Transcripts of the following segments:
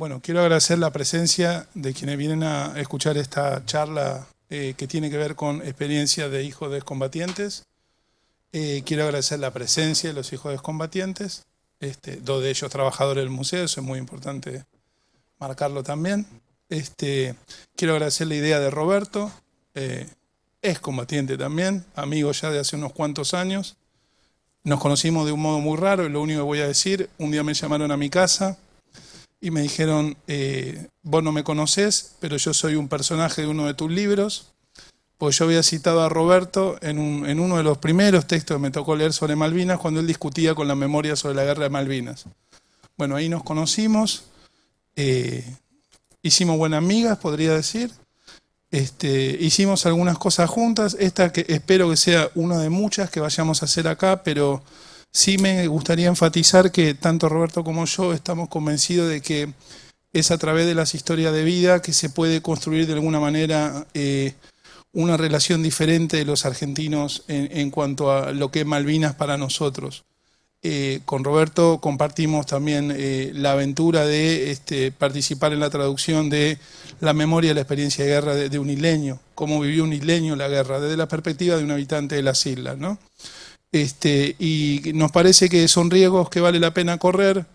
bueno, quiero agradecer la presencia de quienes vienen a escuchar esta charla eh, que tiene que ver con experiencia de hijos de excombatientes. Eh, quiero agradecer la presencia de los hijos de excombatientes, este, dos de ellos trabajadores del museo, eso es muy importante marcarlo también. Este, quiero agradecer la idea de Roberto, eh, es combatiente también, amigo ya de hace unos cuantos años. Nos conocimos de un modo muy raro, y lo único que voy a decir, un día me llamaron a mi casa y me dijeron, eh, vos no me conocés, pero yo soy un personaje de uno de tus libros, pues yo había citado a Roberto en, uno de los primeros textos que me tocó leer sobre Malvinas, cuando él discutía con la memoria sobre la guerra de Malvinas. Bueno, ahí nos conocimos, eh, hicimos buenas amigas, podría decir, este, hicimos algunas cosas juntas, esta que espero que sea una de muchas que vayamos a hacer acá, pero sí me gustaría enfatizar que tanto Roberto como yo estamos convencidos de que es a través de las historias de vida que se puede construir de alguna manera eh, una relación diferente de los argentinos en, cuanto a lo que es Malvinas para nosotros. Eh, con Roberto compartimos también eh, la aventura de este, participar en la traducción de la memoria y la experiencia de guerra de, un isleño, cómo vivió un isleño la guerra, desde la perspectiva de un habitante de las islas. ¿no? Este, y nos parece que son riesgos que vale la pena correr,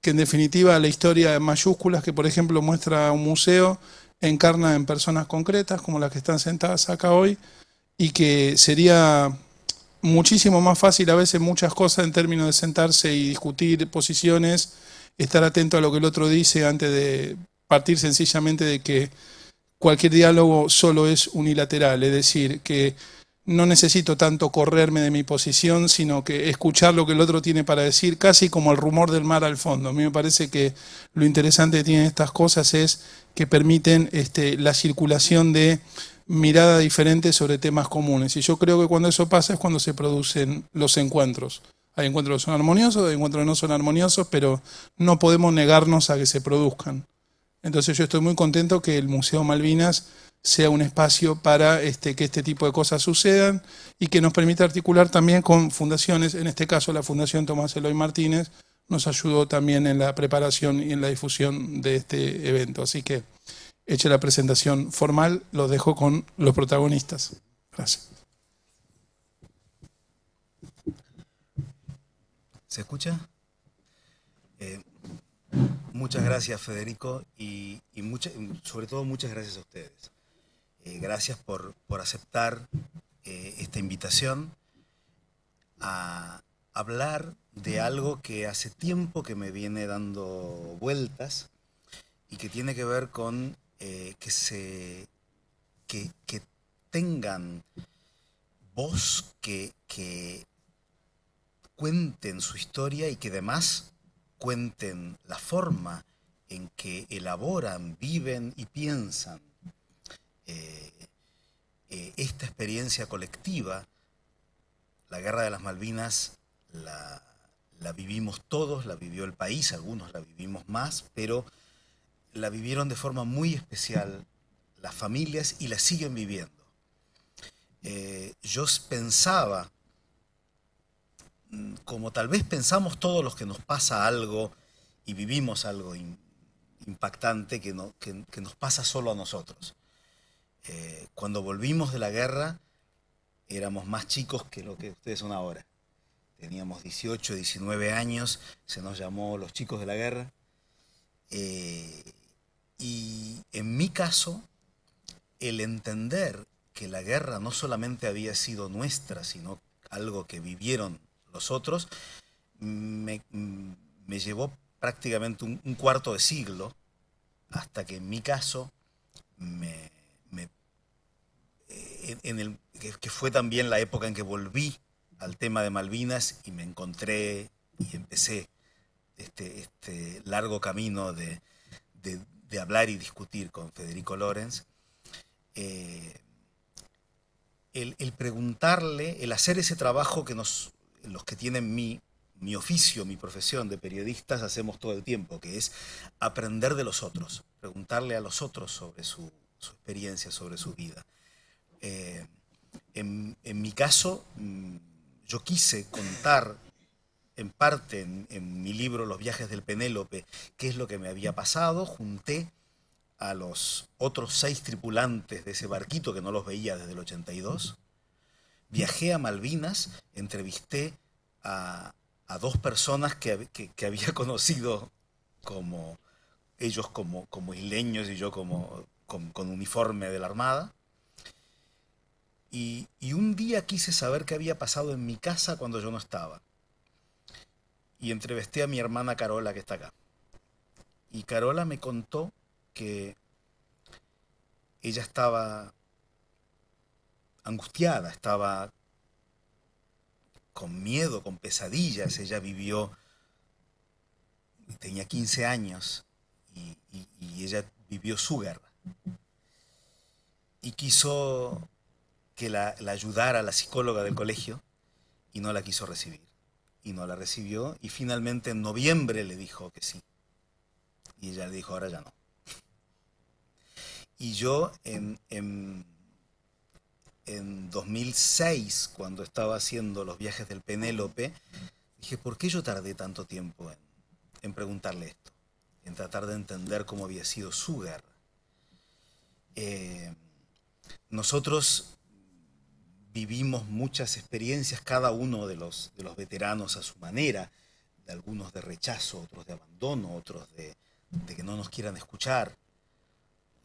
que en definitiva la historia en mayúsculas que por ejemplo muestra un museo encarna en personas concretas como las que están sentadas acá hoy y que sería muchísimo más fácil a veces muchas cosas en términos de sentarse y discutir posiciones, estar atento a lo que el otro dice antes de partir sencillamente de que cualquier diálogo solo es unilateral, es decir, que no necesito tanto correrme de mi posición, sino que escuchar lo que el otro tiene para decir, casi como el rumor del mar al fondo. A mí me parece que lo interesante que tienen estas cosas es que permiten este, la circulación de mirada diferente sobre temas comunes. Y yo creo que cuando eso pasa es cuando se producen los encuentros. Hay encuentros que son armoniosos, hay encuentros que no son armoniosos, pero no podemos negarnos a que se produzcan. Entonces yo estoy muy contento que el Museo Malvinas sea un espacio para este, que este tipo de cosas sucedan y que nos permita articular también con fundaciones, en este caso la Fundación Tomás Eloy Martínez nos ayudó también en la preparación y en la difusión de este evento. Así que, hecha la presentación formal, lo dejo con los protagonistas. Gracias. ¿Se escucha? Eh, muchas gracias, Federico, y, sobre todo muchas gracias a ustedes. Eh, gracias por, aceptar eh, esta invitación a hablar de algo que hace tiempo que me viene dando vueltas y que tiene que ver con eh, que, se, que, tengan voz, que, que cuenten su historia y que además cuenten la forma en que elaboran, viven y piensan eh, eh, esta experiencia colectiva, la guerra de las Malvinas, la, vivimos todos, la vivió el país, algunos la vivimos más, pero la vivieron de forma muy especial las familias y la siguen viviendo. Eh, yo pensaba, mm, como tal vez pensamos todos los que nos pasa algo y vivimos algo impactante que, no, que nos pasa solo a nosotros. Eh, cuando volvimos de la guerra éramos más chicos que lo que ustedes son ahora. Teníamos 18, 19 años, se nos llamó los chicos de la guerra. Eh, y en mi caso, el entender que la guerra no solamente había sido nuestra, sino algo que vivieron los otros, me, llevó prácticamente un, un, cuarto de siglo hasta que en mi caso me, en el, que fue también la época en que volví al tema de Malvinas y me encontré y empecé este, este largo camino de, hablar y discutir con Federico Lorenz, eh, el, preguntarle, el hacer ese trabajo que nos, los que tienen mi, mi oficio, mi profesión de periodistas hacemos todo el tiempo, que es aprender de los otros, preguntarle a los otros sobre su, su experiencia, sobre su vida. Eh, en, mi caso, mm, yo quise contar en parte en, mi libro Los viajes del Penélope qué es lo que me había pasado, junté a los otros seis tripulantes de ese barquito que no los veía desde el 82, viajé a Malvinas, entrevisté a, dos personas que, había conocido como ellos como, como isleños y yo como con, uniforme de la Armada. Y, y, un día quise saber qué había pasado en mi casa cuando yo no estaba. Y entrevisté a mi hermana Carola que está acá. Y Carola me contó que ella estaba angustiada, estaba con miedo, con pesadillas. Ella vivió, tenía 15 años y, ella vivió su guerra. Y quiso que la, ayudara la psicóloga del colegio y no la quiso recibir. Y no la recibió y finalmente en noviembre le dijo que sí. Y ella le dijo, ahora ya no. Y yo en, en, 2006, cuando estaba haciendo los viajes del Penélope, dije, ¿por qué yo tardé tanto tiempo en, preguntarle esto? En tratar de entender cómo había sido su guerra. Eh, nosotros vivimos muchas experiencias, cada uno de los, de los veteranos a su manera, de algunos de rechazo, otros de abandono, otros de, que no nos quieran escuchar,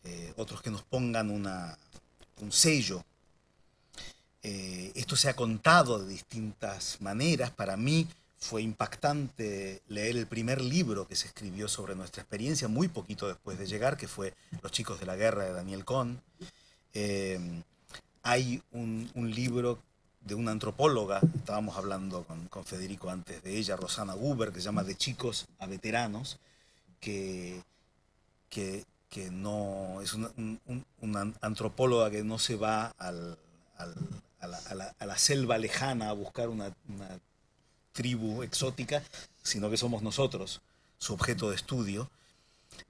eh, otros que nos pongan una, un sello. Eh, esto se ha contado de distintas maneras. Para mí fue impactante leer el primer libro que se escribió sobre nuestra experiencia, muy poquito después de llegar, que fue Los chicos de la guerra de Daniel Cohn. Eh, hay un, libro de una antropóloga, estábamos hablando con, Federico antes de ella, Rosana Guber, que se llama De chicos a veteranos, que, que que no es una, antropóloga que no se va a, la, selva lejana a buscar una, tribu exótica, sino que somos nosotros su objeto de estudio.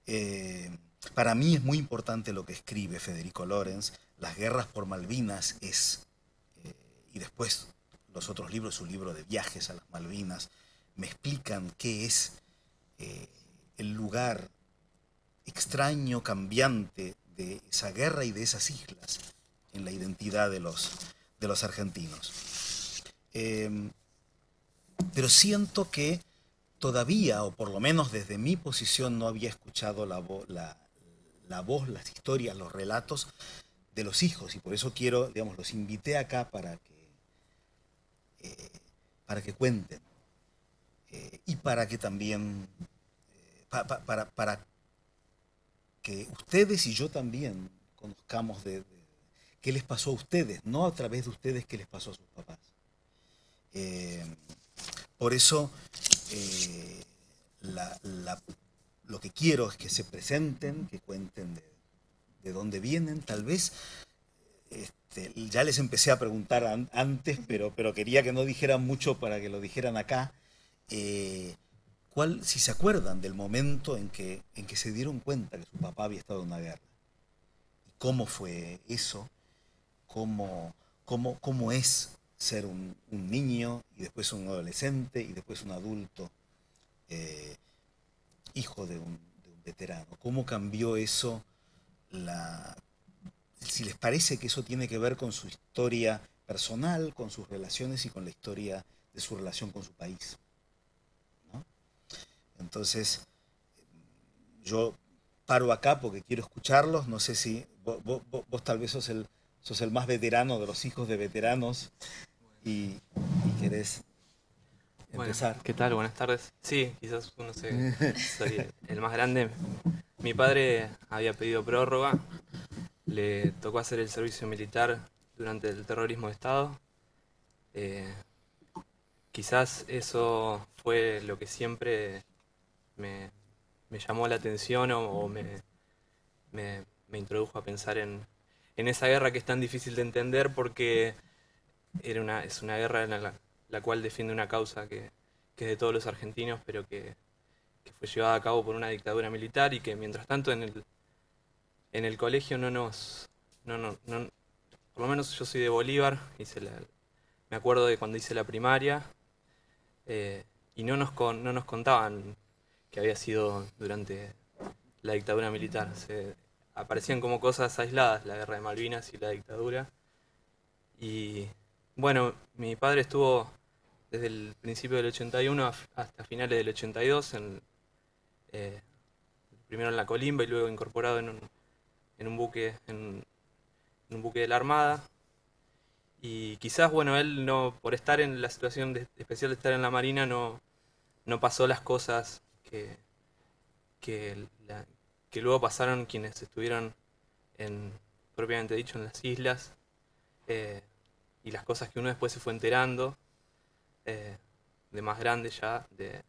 Eh, para mí es muy importante lo que escribe Federico Lorenz. Las guerras por Malvinas es, eh, y después los otros libros, su libro de viajes a las Malvinas, me explican qué es eh, el lugar extraño, cambiante de esa guerra y de esas islas en la identidad de los, de los argentinos. Em, pero siento que todavía, o por lo menos desde mi posición, no había escuchado la, la, voz, las historias, los relatos de los hijos, y por eso quiero, digamos, los invité acá para que, eh, para que cuenten, eh, y para que también, eh, para, para que ustedes y yo también conozcamos de, qué les pasó a ustedes, no a través de ustedes qué les pasó a sus papás. Por eso lo que quiero es que se presenten, que cuenten de, dónde vienen, tal vez. Este, ya les empecé a preguntar antes, pero, pero quería que no dijeran mucho para que lo dijeran acá. Eh, si se acuerdan del momento en que, en que se dieron cuenta que su papá había estado en una guerra. Cómo fue eso, cómo, cómo, cómo es ser un, niño y después un adolescente y después un adulto, eh, hijo de un, veterano. ¿Cómo cambió eso? La, si les parece que eso tiene que ver con su historia personal, con sus relaciones y con la historia de su relación con su país. Entonces, yo paro acá porque quiero escucharlos. No sé si vos, tal vez sos el, sos el más veterano de los hijos de veteranos y, querés empezar. ¿Qué tal? Buenas tardes. Sí, quizás uno se, soy el más grande. Mi padre había pedido prórroga, le tocó hacer el servicio militar durante el terrorismo de Estado. Eh, quizás eso fue lo que siempre me, llamó la atención o, me, introdujo a pensar en, esa guerra que es tan difícil de entender porque era una, es una guerra en la, cual defiende una causa que, es de todos los argentinos, pero que, fue llevada a cabo por una dictadura militar y que mientras tanto en el, en el colegio no nos... No, no, por lo menos yo soy de Bolívar, hice me acuerdo de cuando hice la primaria, eh, y no, nos no nos contaban que había sido durante la dictadura militar. Se, aparecían como cosas aisladas, la guerra de Malvinas y la dictadura. Y bueno, mi padre estuvo desde el principio del 81 hasta finales del 82, en, eh, primero en la Colimba y luego incorporado en un, en un buque en, un buque de la Armada. Y quizás, bueno, él no, por estar en la situación especial de estar en la Marina, no, no pasó las cosas que, que, que luego pasaron quienes estuvieron en, propiamente dicho, en las islas. Eh, y las cosas que uno después se fue enterando eh, de más grande ya, de,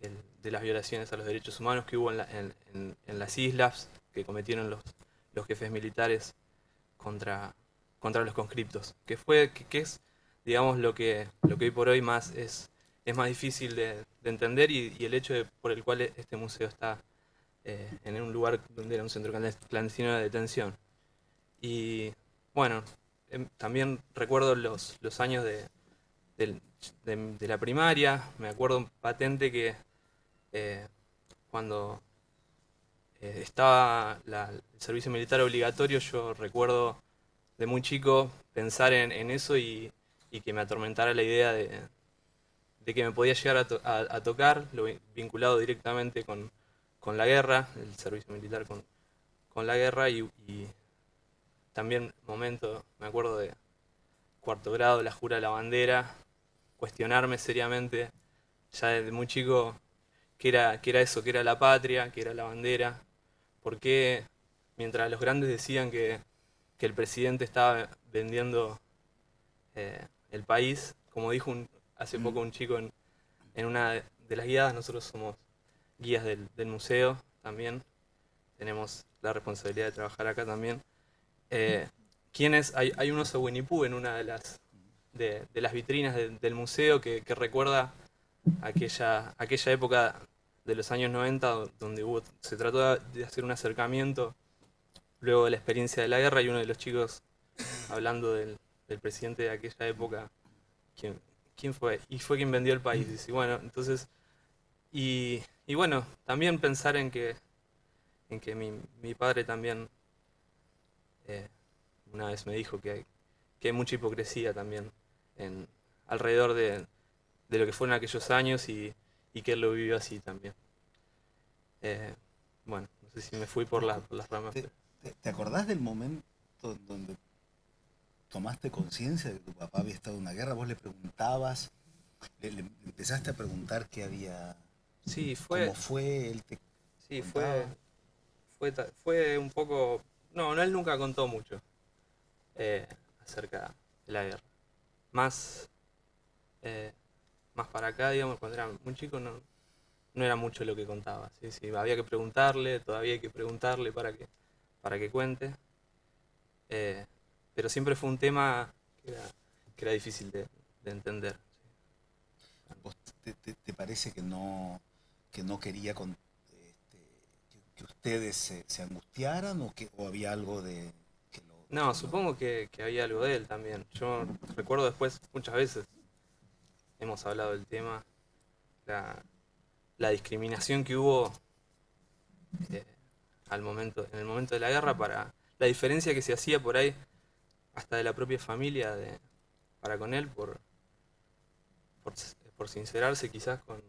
de, las violaciones a los derechos humanos que hubo en, en, las islas que cometieron los, los jefes militares contra, contra los conscriptos, que fue, que, es, digamos, lo que, lo que hoy por hoy más es, es más difícil de, entender y, el hecho de, por el cual este museo está eh, en un lugar donde era un centro clandestino de detención. Y bueno, em, también recuerdo los, los años de, de, la primaria, me acuerdo patente que eh, cuando eh, estaba el servicio militar obligatorio, yo recuerdo de muy chico pensar en, eso y, que me atormentara la idea de, que me podía llegar a, tocar, lo vinculado directamente con, la guerra, el servicio militar con, la guerra y, y también momento, me acuerdo de cuarto grado, la jura de la bandera, cuestionarme seriamente ya desde muy chico qué era, era eso, qué era la patria, qué era la bandera, por qué mientras los grandes decían que, el presidente estaba vendiendo eh, el país, como dijo hace poco un chico en, una de las guiadas, nosotros somos guías del, museo también, tenemos la responsabilidad de trabajar acá también. Eh, Hay, hay un oso Winnie Pooh en una de las de, las vitrinas del museo que, recuerda aquella, aquella época de los años 90 donde hubo, se trató de hacer un acercamiento luego de la experiencia de la guerra y uno de los chicos hablando del, presidente de aquella época, ¿quién, ¿quién, fue? Y fue quien vendió el país. Y bueno, entonces, y, bueno, también pensar en que, en que mi, padre también eh, una vez me dijo que, que hay mucha hipocresía también en, alrededor de, lo que fueron aquellos años y, que él lo vivió así también. Eh, bueno, no sé si me fui por, las ramas. ¿Te, acordás del momento donde tomaste conciencia de que tu papá había estado en una guerra? Vos le preguntabas, le, empezaste a preguntar qué había... Sí, fue... ¿Cómo fue? Él sí, fue, fue, fue un poco... No, no, él nunca contó mucho eh, acerca de la guerra más, eh, más para acá, digamos, cuando era muy chico no, no era mucho lo que contaba. ¿sí? Sí, había que preguntarle, todavía hay que preguntarle para que, para que cuente. Eh, pero siempre fue un tema que era, que era difícil de, entender. te, parece que no, que no quería este, que, ustedes se, se, angustiaran o, que, o había algo de, no, supongo que, había algo de él también. Yo recuerdo después, muchas veces, hemos hablado del tema, la, discriminación que hubo eh, al momento, en el momento de la guerra para la diferencia que se hacía por ahí, hasta de la propia familia de, para con él, por, por, sincerarse quizás con,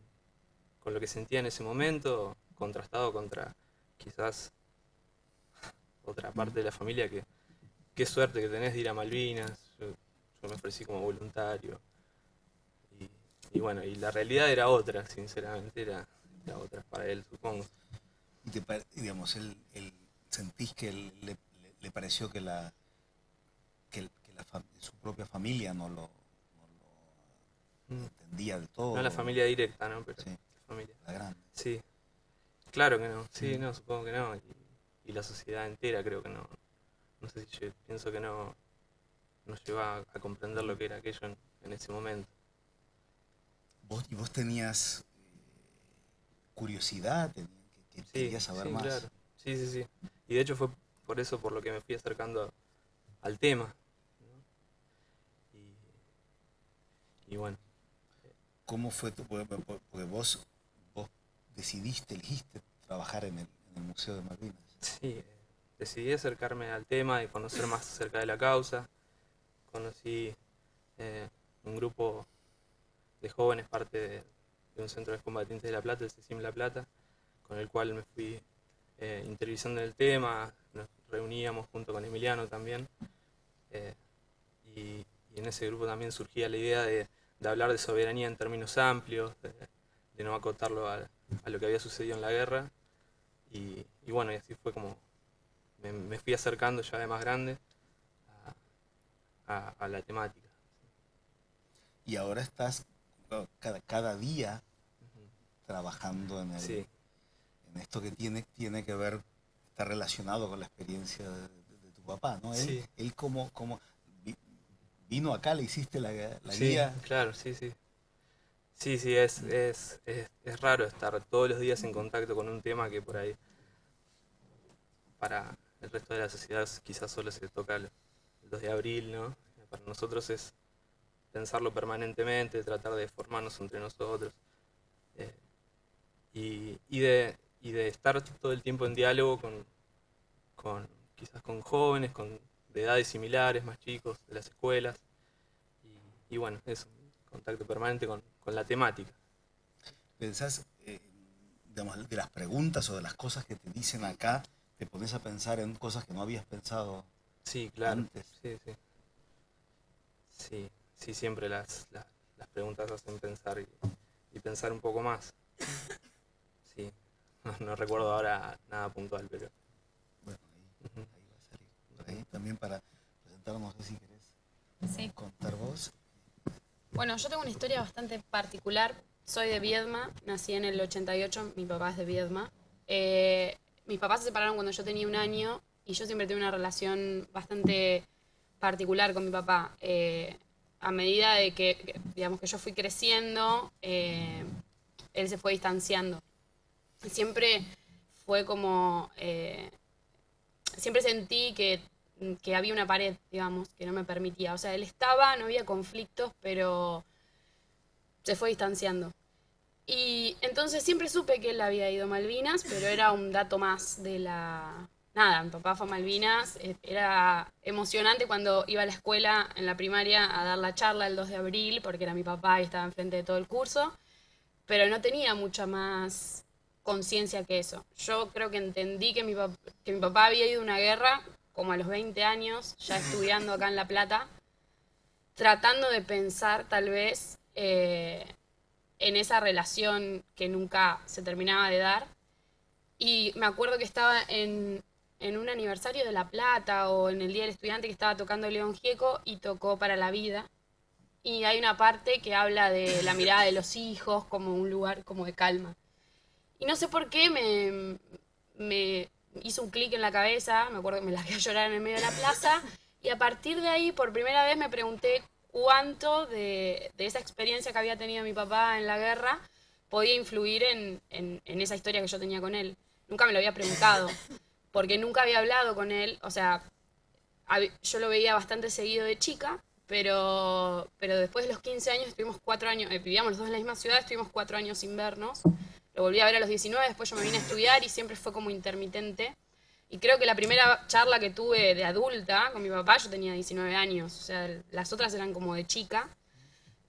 con lo que sentía en ese momento, contrastado contra quizás otra parte de la familia que qué suerte que tenés de ir a Malvinas. Yo, me ofrecí como voluntario. Y, bueno, y la realidad era otra, sinceramente, era, otra para él, supongo. Y te, digamos, él, sentís que le, pareció que la que, su propia familia no lo, mm. entendía del todo. No la familia directa, ¿no? Pero sí, la familia. La grande. Sí. Claro que no, sí, mm. no, supongo que no. y la sociedad entera creo que no, no sé si yo pienso que no, no llegó a, comprender lo que era aquello en, ese momento. ¿Vos, ¿Y vos tenías eh, curiosidad? Que, querías saber más? Claro. Sí, sí, sí. Y de hecho fue por eso por lo que me fui acercando al tema. Y, bueno. ¿Cómo fue tu, porque vos, vos decidiste, elegiste trabajar en el, en el Museo de Malvinas? Sí, decidí acercarme al tema y conocer más acerca de la causa. Conocí eh, un grupo de jóvenes, parte de, un centro de combatientes de La Plata, el CICIM La Plata, con el cual me fui eh, en el tema, nos reuníamos junto con Emiliano también, eh, y, en ese grupo también surgía la idea de, hablar de soberanía en términos amplios, de, no acotarlo a, lo que había sucedido en la guerra, y, bueno, y así fue como me, fui acercando ya de más grande a, la temática. Y ahora estás cada, cada día trabajando en, el, en esto que tiene, tiene que ver, está relacionado con la experiencia de, tu papá, ¿no? Él, él como, como vino acá, le hiciste la, la sí, guía. Claro, sí, sí. Sí, sí, es, es, es, es, raro estar todos los días en contacto con un tema que por ahí para el resto de la sociedad quizás solo se toca el 2 de abril, ¿no? Para nosotros es pensarlo permanentemente, tratar de formarnos entre nosotros eh, y, y, de, y, de, estar todo el tiempo en diálogo con, con quizás con jóvenes, con, de edades similares, más chicos, de las escuelas. Y, bueno, eso, contacto permanente con, la temática. ¿Pensás, eh, de las preguntas o de las cosas que te dicen acá, te pones a pensar en cosas que no habías pensado sí, claro. antes. Sí, sí. Sí, sí siempre las, las, preguntas hacen pensar y, pensar un poco más. Sí, no, recuerdo ahora nada puntual, pero... Bueno, ahí, va a salir. Por ahí también para presentarnos, no sé si querés contar vos. Bueno, yo tengo una historia bastante particular. Soy de Viedma, nací en el 88, mi papá es de Viedma. Eh, mis papás se separaron cuando yo tenía un año y yo siempre tuve una relación bastante particular con mi papá. Eh, a medida de que, digamos, que yo fui creciendo, eh, él se fue distanciando. Siempre fue como, eh, siempre sentí que, que, había una pared, digamos, que no me permitía. O sea, él estaba, no había conflictos, pero se fue distanciando. Y entonces siempre supe que él había ido a Malvinas, pero era un dato más de la... Nada, mi papá fue a Malvinas, eh, era emocionante cuando iba a la escuela en la primaria a dar la charla el 2 de abril, porque era mi papá y estaba enfrente de todo el curso, pero no tenía mucha más conciencia que eso. Yo creo que entendí que mi, que mi papá había ido a una guerra como a los 20 años, ya estudiando acá en La Plata, tratando de pensar tal vez... Eh, en esa relación que nunca se terminaba de dar. Y me acuerdo que estaba en, un aniversario de La Plata o en el Día del Estudiante que estaba tocando León Gieco y tocó Para la Vida. Y hay una parte que habla de la mirada de los hijos como un lugar como de calma. Y no sé por qué me, me hizo un clic en la cabeza, me acuerdo que me la a llorar en el medio de la plaza. Y a partir de ahí, por primera vez, me pregunté cuánto de, esa experiencia que había tenido mi papá en la guerra podía influir en, esa historia que yo tenía con él. Nunca me lo había preguntado, porque nunca había hablado con él, o sea, yo lo veía bastante seguido de chica, pero, después de los 15 años estuvimos cuatro años, eh, vivíamos los dos en la misma ciudad, estuvimos cuatro años sin vernos. Lo volví a ver a los 19, después yo me vine a estudiar y siempre fue como intermitente. Y creo que la primera charla que tuve de adulta con mi papá, yo tenía 19 años, o sea, las otras eran como de chica.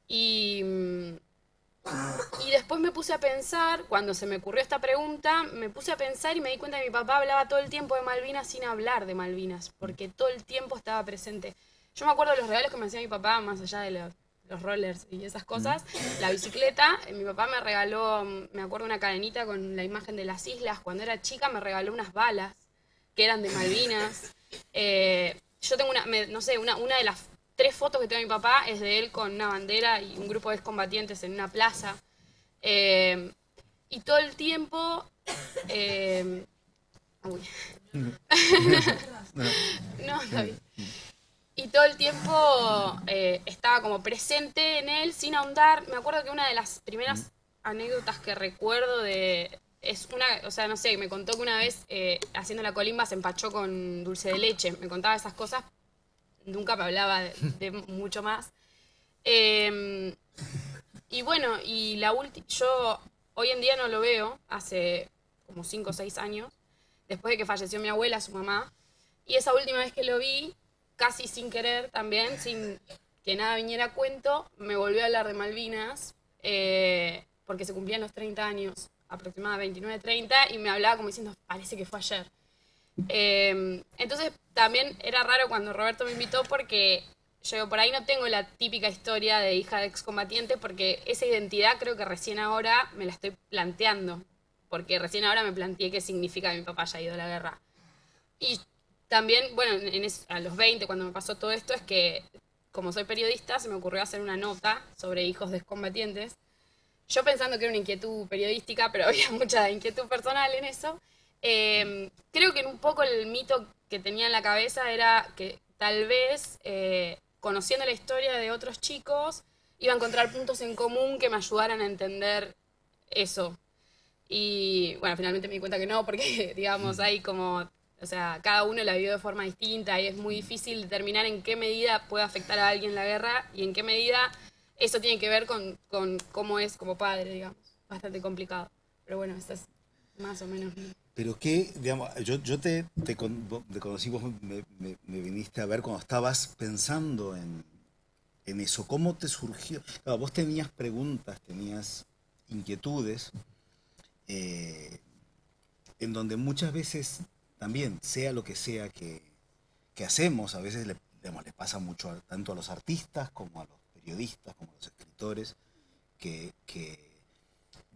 Y, y después me puse a pensar, cuando se me ocurrió esta pregunta, me puse a pensar y me di cuenta que mi papá hablaba todo el tiempo de Malvinas sin hablar de Malvinas, porque todo el tiempo estaba presente. Yo me acuerdo de los regalos que me hacía mi papá, más allá de los, los rollers y esas cosas, la bicicleta, mi papá me regaló, me acuerdo una cadenita con la imagen de las islas, cuando era chica me regaló unas balas que eran de Malvinas. Eh, yo tengo una, no sé, una, una de las tres fotos que tengo de mi papá es de él con una bandera y un grupo de excombatientes en una plaza. Eh, y todo el tiempo... Eh, uy. no, Y todo el tiempo estaba como presente en él sin ahondar. Me acuerdo que una de las primeras anécdotas que recuerdo de, es una, o sea, no sé, me contó que una vez eh, haciendo la colimba se empachó con dulce de leche. Me contaba esas cosas, nunca me hablaba de, mucho más. Em, Y bueno, y la última, yo hoy en día no lo veo, hace como 5 o 6 años, después de que falleció mi abuela, su mamá, y esa última vez que lo vi, casi sin querer también, sin que nada viniera a cuento, me volvió a hablar de Malvinas, eh, porque se cumplían los 30 años, aproximadamente 29, 30, y me hablaba como diciendo, parece que fue ayer. Eh, entonces también era raro cuando Roberto me invitó porque yo por ahí no tengo la típica historia de hija de excombatiente porque esa identidad creo que recién ahora me la estoy planteando. Porque recién ahora me planteé qué significa que mi papá haya ido a la guerra. Y también, bueno, en a los 20, cuando me pasó todo esto, es que como soy periodista, se me ocurrió hacer una nota sobre hijos de excombatientes. Yo pensando que era una inquietud periodística, pero había mucha inquietud personal en eso. Em, creo que un poco el mito que tenía en la cabeza era que tal vez eh, conociendo la historia de otros chicos iba a encontrar puntos en común que me ayudaran a entender eso. Y bueno, finalmente me di cuenta que no, porque digamos, hay como o sea, cada uno la vivió de forma distinta y es muy difícil determinar en qué medida puede afectar a alguien la guerra y en qué medida eso tiene que ver con, cómo es como padre, digamos. Bastante complicado. Pero bueno, esto es más o menos... Pero que, digamos, yo, yo te, te, conocí, vos me, viniste a ver cuando estabas pensando en, en eso. ¿Cómo te surgió? vos tenías preguntas, tenías inquietudes, eh, en donde muchas veces también, sea lo que sea que, hacemos, a veces le, pasa mucho tanto a los artistas como a los periodistas, como los escritores, que,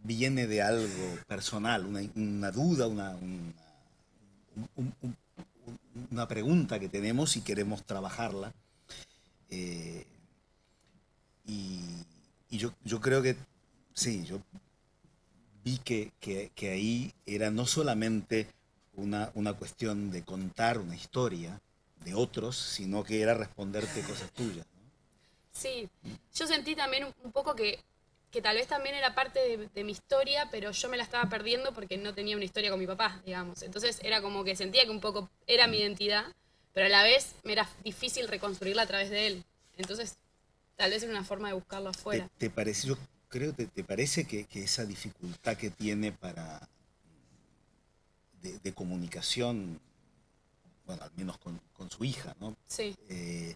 viene de algo personal, una, duda, una, una, pregunta que tenemos y queremos trabajarla. Eh, y, yo, yo, creo que, sí, yo vi que, que ahí era no solamente una, una cuestión de contar una historia de otros, sino que era responderte cosas tuyas. Sí, yo sentí también un, poco que, que, tal vez también era parte de, mi historia, pero yo me la estaba perdiendo porque no tenía una historia con mi papá, digamos. Entonces era como que sentía que un poco era mi identidad, pero a la vez me era difícil reconstruirla a través de él. Entonces, tal vez era una forma de buscarlo afuera. ¿Te, parece, yo creo, te, te parece que, que esa dificultad que tiene para de, comunicación, bueno, al menos con, su hija, ¿no? Sí. Eh,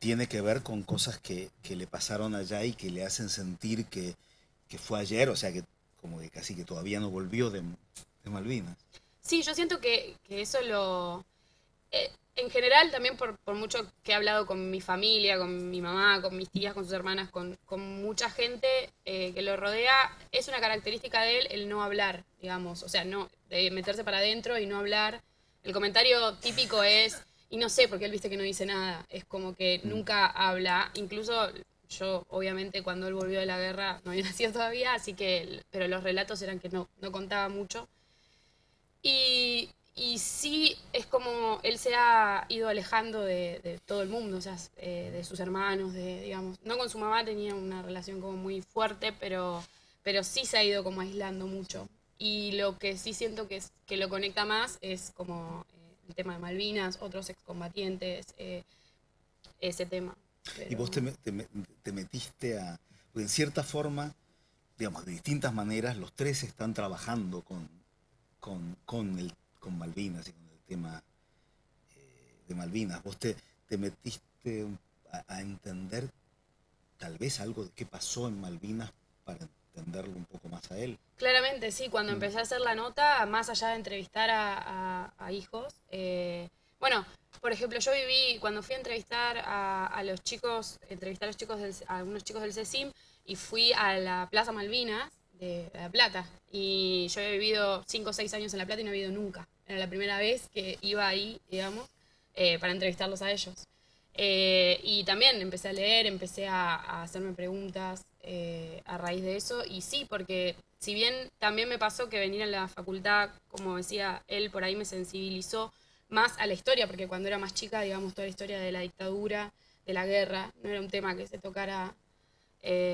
tiene que ver con cosas que, le pasaron allá y que le hacen sentir que, fue ayer, o sea, que como que casi que todavía no volvió de, Malvinas. Sí, yo siento que, eso lo... Eh, en general, también por, mucho que he hablado con mi familia, con mi mamá, con mis tías, con sus hermanas, con, mucha gente eh, que lo rodea, es una característica de él el no hablar, digamos. O sea, no de meterse para adentro y no hablar. El comentario típico es, y no sé, porque él viste que no dice nada. Es como que mm. nunca habla. Incluso yo, obviamente, cuando él volvió de la guerra, no había nacido todavía, así que, pero los relatos eran que no, no contaba mucho. Y y sí es como él se ha ido alejando de, todo el mundo, o sea, eh, de sus hermanos, de, digamos, no con su mamá tenía una relación como muy fuerte, pero, pero sí se ha ido como aislando mucho. Y lo que sí siento que, es, que lo conecta más es como el tema de Malvinas, otros excombatientes, eh, ese tema. Y vos te, te, metiste a, en cierta forma, digamos, de distintas maneras, los tres están trabajando con, con, con el con Malvinas y con el tema eh, de Malvinas. Vos te, te metiste a, entender tal vez algo de qué pasó en Malvinas para entenderlo un poco más a él. Claramente, sí. Cuando mm. empecé a hacer la nota, más allá de entrevistar a, hijos, eh, bueno, por ejemplo, yo viví, cuando fui a entrevistar a, los chicos, entrevistar a, los chicos a algunos chicos del CECIM, y fui a la Plaza Malvinas, de La Plata. Y yo he vivido 5 o 6 años en La Plata y no he vivido nunca. Era la primera vez que iba ahí, digamos, eh, para entrevistarlos a ellos. Eh, y también empecé a leer, empecé a, hacerme preguntas eh, a raíz de eso. Y sí, porque si bien también me pasó que venir a la facultad, como decía él, por ahí me sensibilizó más a la historia, porque cuando era más chica, digamos, toda la historia de la dictadura, de la guerra, no era un tema que se tocara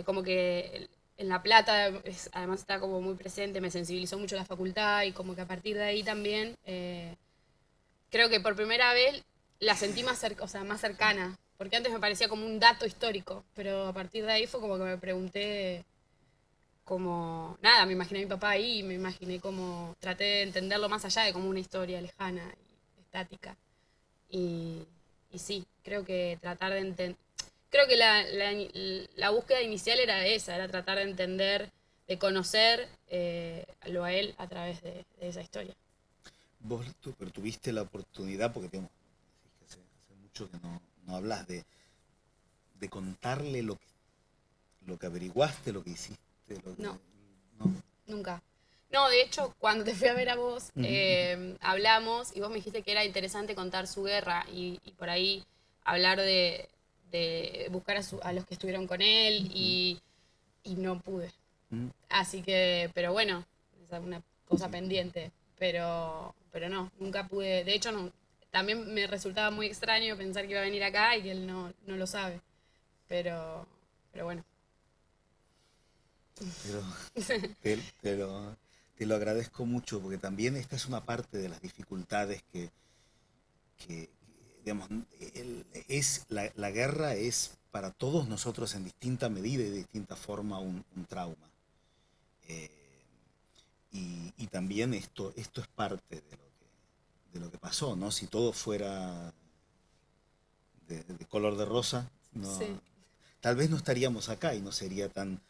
como que en La Plata, además está como muy presente, me sensibilizó mucho la facultad y como que a partir de ahí también, eh, creo que por primera vez la sentí más, o sea, más cercana, Porque antes me parecía como un dato histórico, pero a partir de ahí fue como que me pregunté como, nada, me imaginé a mi papá ahí, me imaginé como, traté de entenderlo más allá de como una historia lejana y estática. Y, y sí, creo que tratar de entender, creo que la, la, búsqueda inicial era esa, era tratar de entender, de conocer eh, lo a él a través de, esa historia. Vos tú, pero tuviste la oportunidad, porque hace, hace mucho que no, no hablas de, de contarle lo que, lo que averiguaste, lo que hiciste no. Nunca. No, de hecho, cuando te fui a ver a vos, eh, hablamos y vos me dijiste que era interesante contar su guerra y, por ahí hablar de, buscar a, los que estuvieron con él y, no pude. Así que, pero bueno, es una cosa pendiente. Pero, pero no, nunca pude. De hecho, no, también me resultaba muy extraño pensar que iba a venir acá y que él no, no lo sabe. Pero, pero bueno. Pero, te, lo, agradezco mucho porque también esta es una parte de las dificultades que, digamos, es, la, guerra es para todos nosotros en distinta medida y de distinta forma un, trauma. Eh, y, también esto, esto es parte de lo, que, de lo que pasó, ¿no? Si todo fuera de, color de rosa, tal vez no estaríamos acá y no sería tan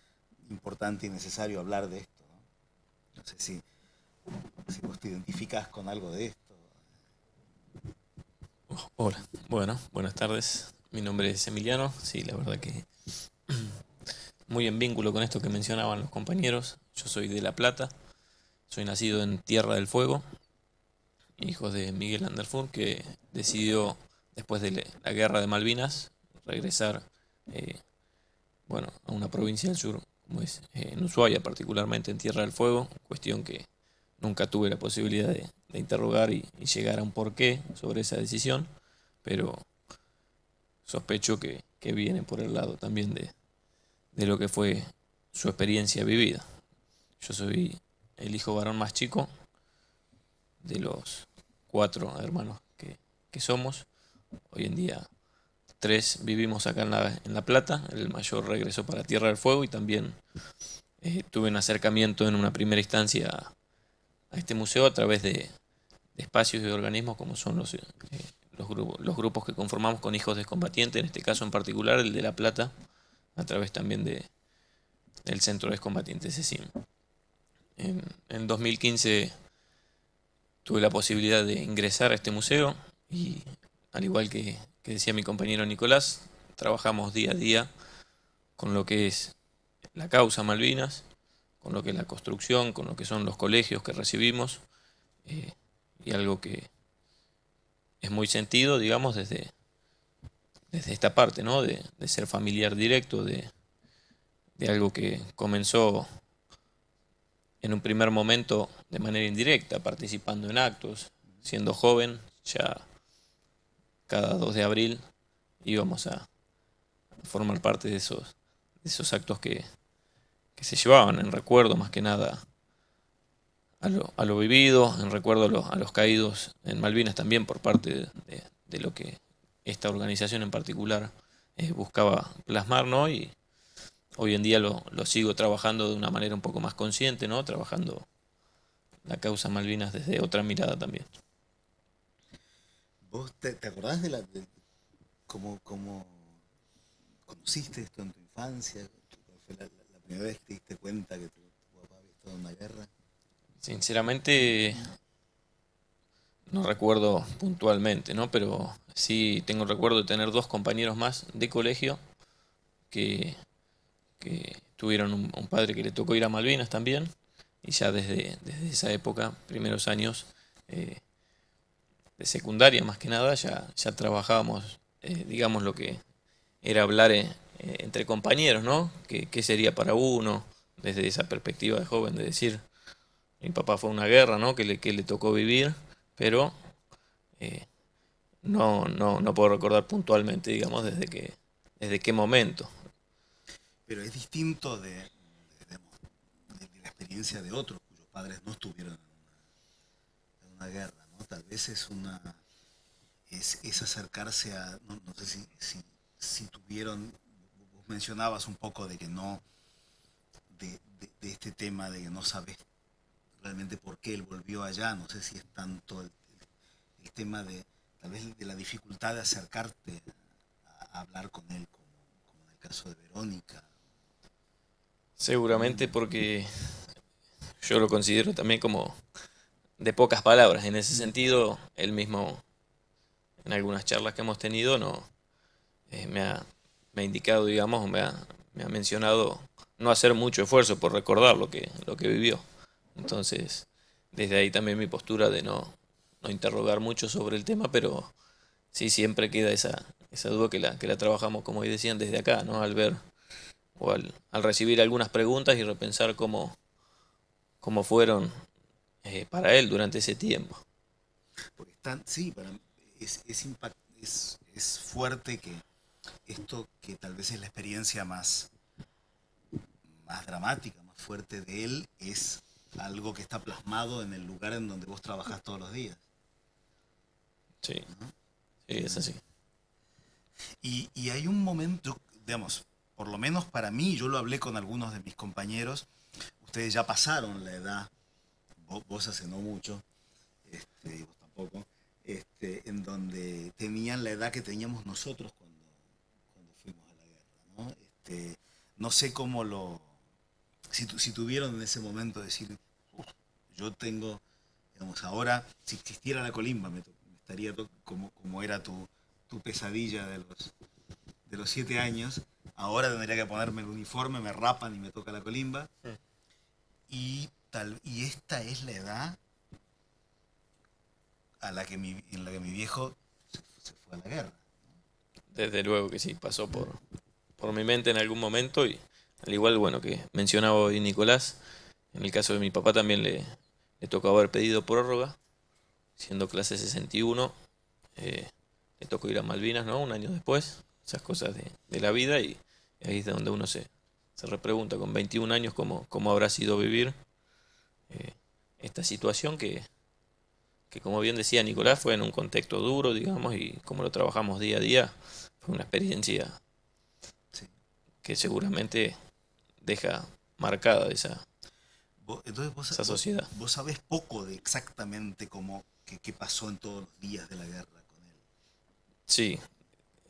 importante y necesario hablar de esto. No, sé si, si vos te identificás con algo de esto. Oh, hola, bueno, buenas tardes. Mi nombre es Emiliano. Sí, la verdad que muy en vínculo con esto que mencionaban los compañeros. Yo soy de La Plata, soy nacido en Tierra del Fuego, hijo de Miguel Anderfur, que decidió, después de la guerra de Malvinas, regresar eh, bueno, a una provincia del sur como es eh, en Ushuaia, particularmente en Tierra del Fuego, cuestión que nunca tuve la posibilidad de, interrogar y, llegar a un porqué sobre esa decisión, pero sospecho que, viene por el lado también de, lo que fue su experiencia vivida. Yo soy el hijo varón más chico de los cuatro hermanos que, que somos. Hoy en día tres vivimos acá en La, en la Plata, el mayor regresó para Tierra del Fuego y también eh, tuve un acercamiento en una primera instancia a, este museo a través de, espacios y organismos como son los, eh, los, grupos, los grupos que conformamos con hijos de combatientes, en este caso en particular el de La Plata, a través también de, del Centro de Combatientes CECIM. En, en 2015 tuve la posibilidad de ingresar a este museo y al igual que, decía mi compañero Nicolás, trabajamos día a día con lo que es la causa Malvinas, con lo que es la construcción, con lo que son los colegios que recibimos, eh, y algo que es muy sentido, digamos, desde, desde esta parte, ¿no? De, ser familiar directo, de, de algo que comenzó en un primer momento de manera indirecta, participando en actos, siendo joven, ya cada 2 de abril íbamos a formar parte de esos, actos que, se llevaban en recuerdo más que nada a lo, a vivido, en recuerdo a, los caídos en Malvinas también por parte de, lo que esta organización en particular eh, buscaba plasmar, ¿no? Y hoy en día lo, lo, sigo trabajando de una manera un poco más consciente, ¿no? Trabajando la causa Malvinas desde otra mirada también. ¿Vos te, acordás de la cómo, conociste esto en tu infancia? ¿Fue la, primera vez que te diste cuenta que tu, papá había estado en una guerra? Sinceramente no recuerdo puntualmente, ¿no? Pero sí tengo el recuerdo de tener dos compañeros más de colegio que, tuvieron un, padre que le tocó ir a Malvinas también y ya desde, desde esa época, primeros años, eh, de secundaria más que nada, ya, ya trabajábamos, eh, digamos, lo que era hablar eh, entre compañeros, ¿no? ¿Qué, sería para uno desde esa perspectiva de joven de decir, mi papá fue una guerra, ¿no? Que le, que le tocó vivir, pero no, no, no puedo recordar puntualmente, digamos, desde, que, desde qué momento. Pero es distinto de, la experiencia de otros cuyos padres no estuvieron en una guerra. Tal vez es una es, acercarse a, no, sé si, si tuvieron, vos mencionabas un poco de que no, de, de, este tema de que no sabes realmente por qué él volvió allá, no sé si es tanto el, tema de tal vez de la dificultad de acercarte a, hablar con él, como, en el caso de Verónica. Seguramente porque yo lo considero también como de pocas palabras. En ese sentido, él mismo, en algunas charlas que hemos tenido, no eh, me, ha, me, ha, indicado, digamos, me ha, me ha mencionado no hacer mucho esfuerzo por recordar lo que, lo que vivió. Entonces, desde ahí también mi postura de no, no interrogar mucho sobre el tema, pero sí siempre queda esa, esa duda que la, que la trabajamos, como decían, desde acá, ¿no? Al ver o al, al recibir algunas preguntas y repensar cómo, cómo fueron eh, para él durante ese tiempo. Porque están, sí, para, es, es, impact, es, es fuerte que esto que tal vez es la experiencia más, más dramática, más fuerte de él, es algo que está plasmado en el lugar en donde vos trabajas todos los días. Sí, sí es así. Y, y, hay un momento, digamos, por lo menos para mí, yo lo hablé con algunos de mis compañeros, ustedes ya pasaron la edad, vos, hace no mucho, este, vos tampoco, este, en donde tenían la edad que teníamos nosotros cuando, cuando fuimos a la guerra. ¿no? Este, no sé cómo lo, si, si tuvieron en ese momento decir, yo tengo, digamos, ahora, si existiera la colimba, me, estaría como, como era tu, tu pesadilla de los, de los siete años, ahora tendría que ponerme el uniforme, me rapan y me toca la colimba. Y, tal, y esta es la edad a la que mi, en la que mi viejo se, se fue a la guerra. Desde luego que sí, pasó por, por mi mente en algún momento y al igual, bueno, que mencionaba hoy Nicolás, en el caso de mi papá también le, le tocó haber pedido prórroga, siendo clase 61, eh, le tocó ir a Malvinas, ¿no? Un año después, esas cosas de, de la vida y ahí es de donde uno se, se repregunta con 21 años cómo, cómo habrá sido vivir eh, esta situación que, que, como bien decía Nicolás, fue en un contexto duro, digamos, y como lo trabajamos día a día, fue una experiencia sí. que seguramente deja marcada esa, entonces vos, esa sociedad. Vos, vos, sabés poco de exactamente cómo, qué, qué pasó en todos los días de la guerra con él. Sí,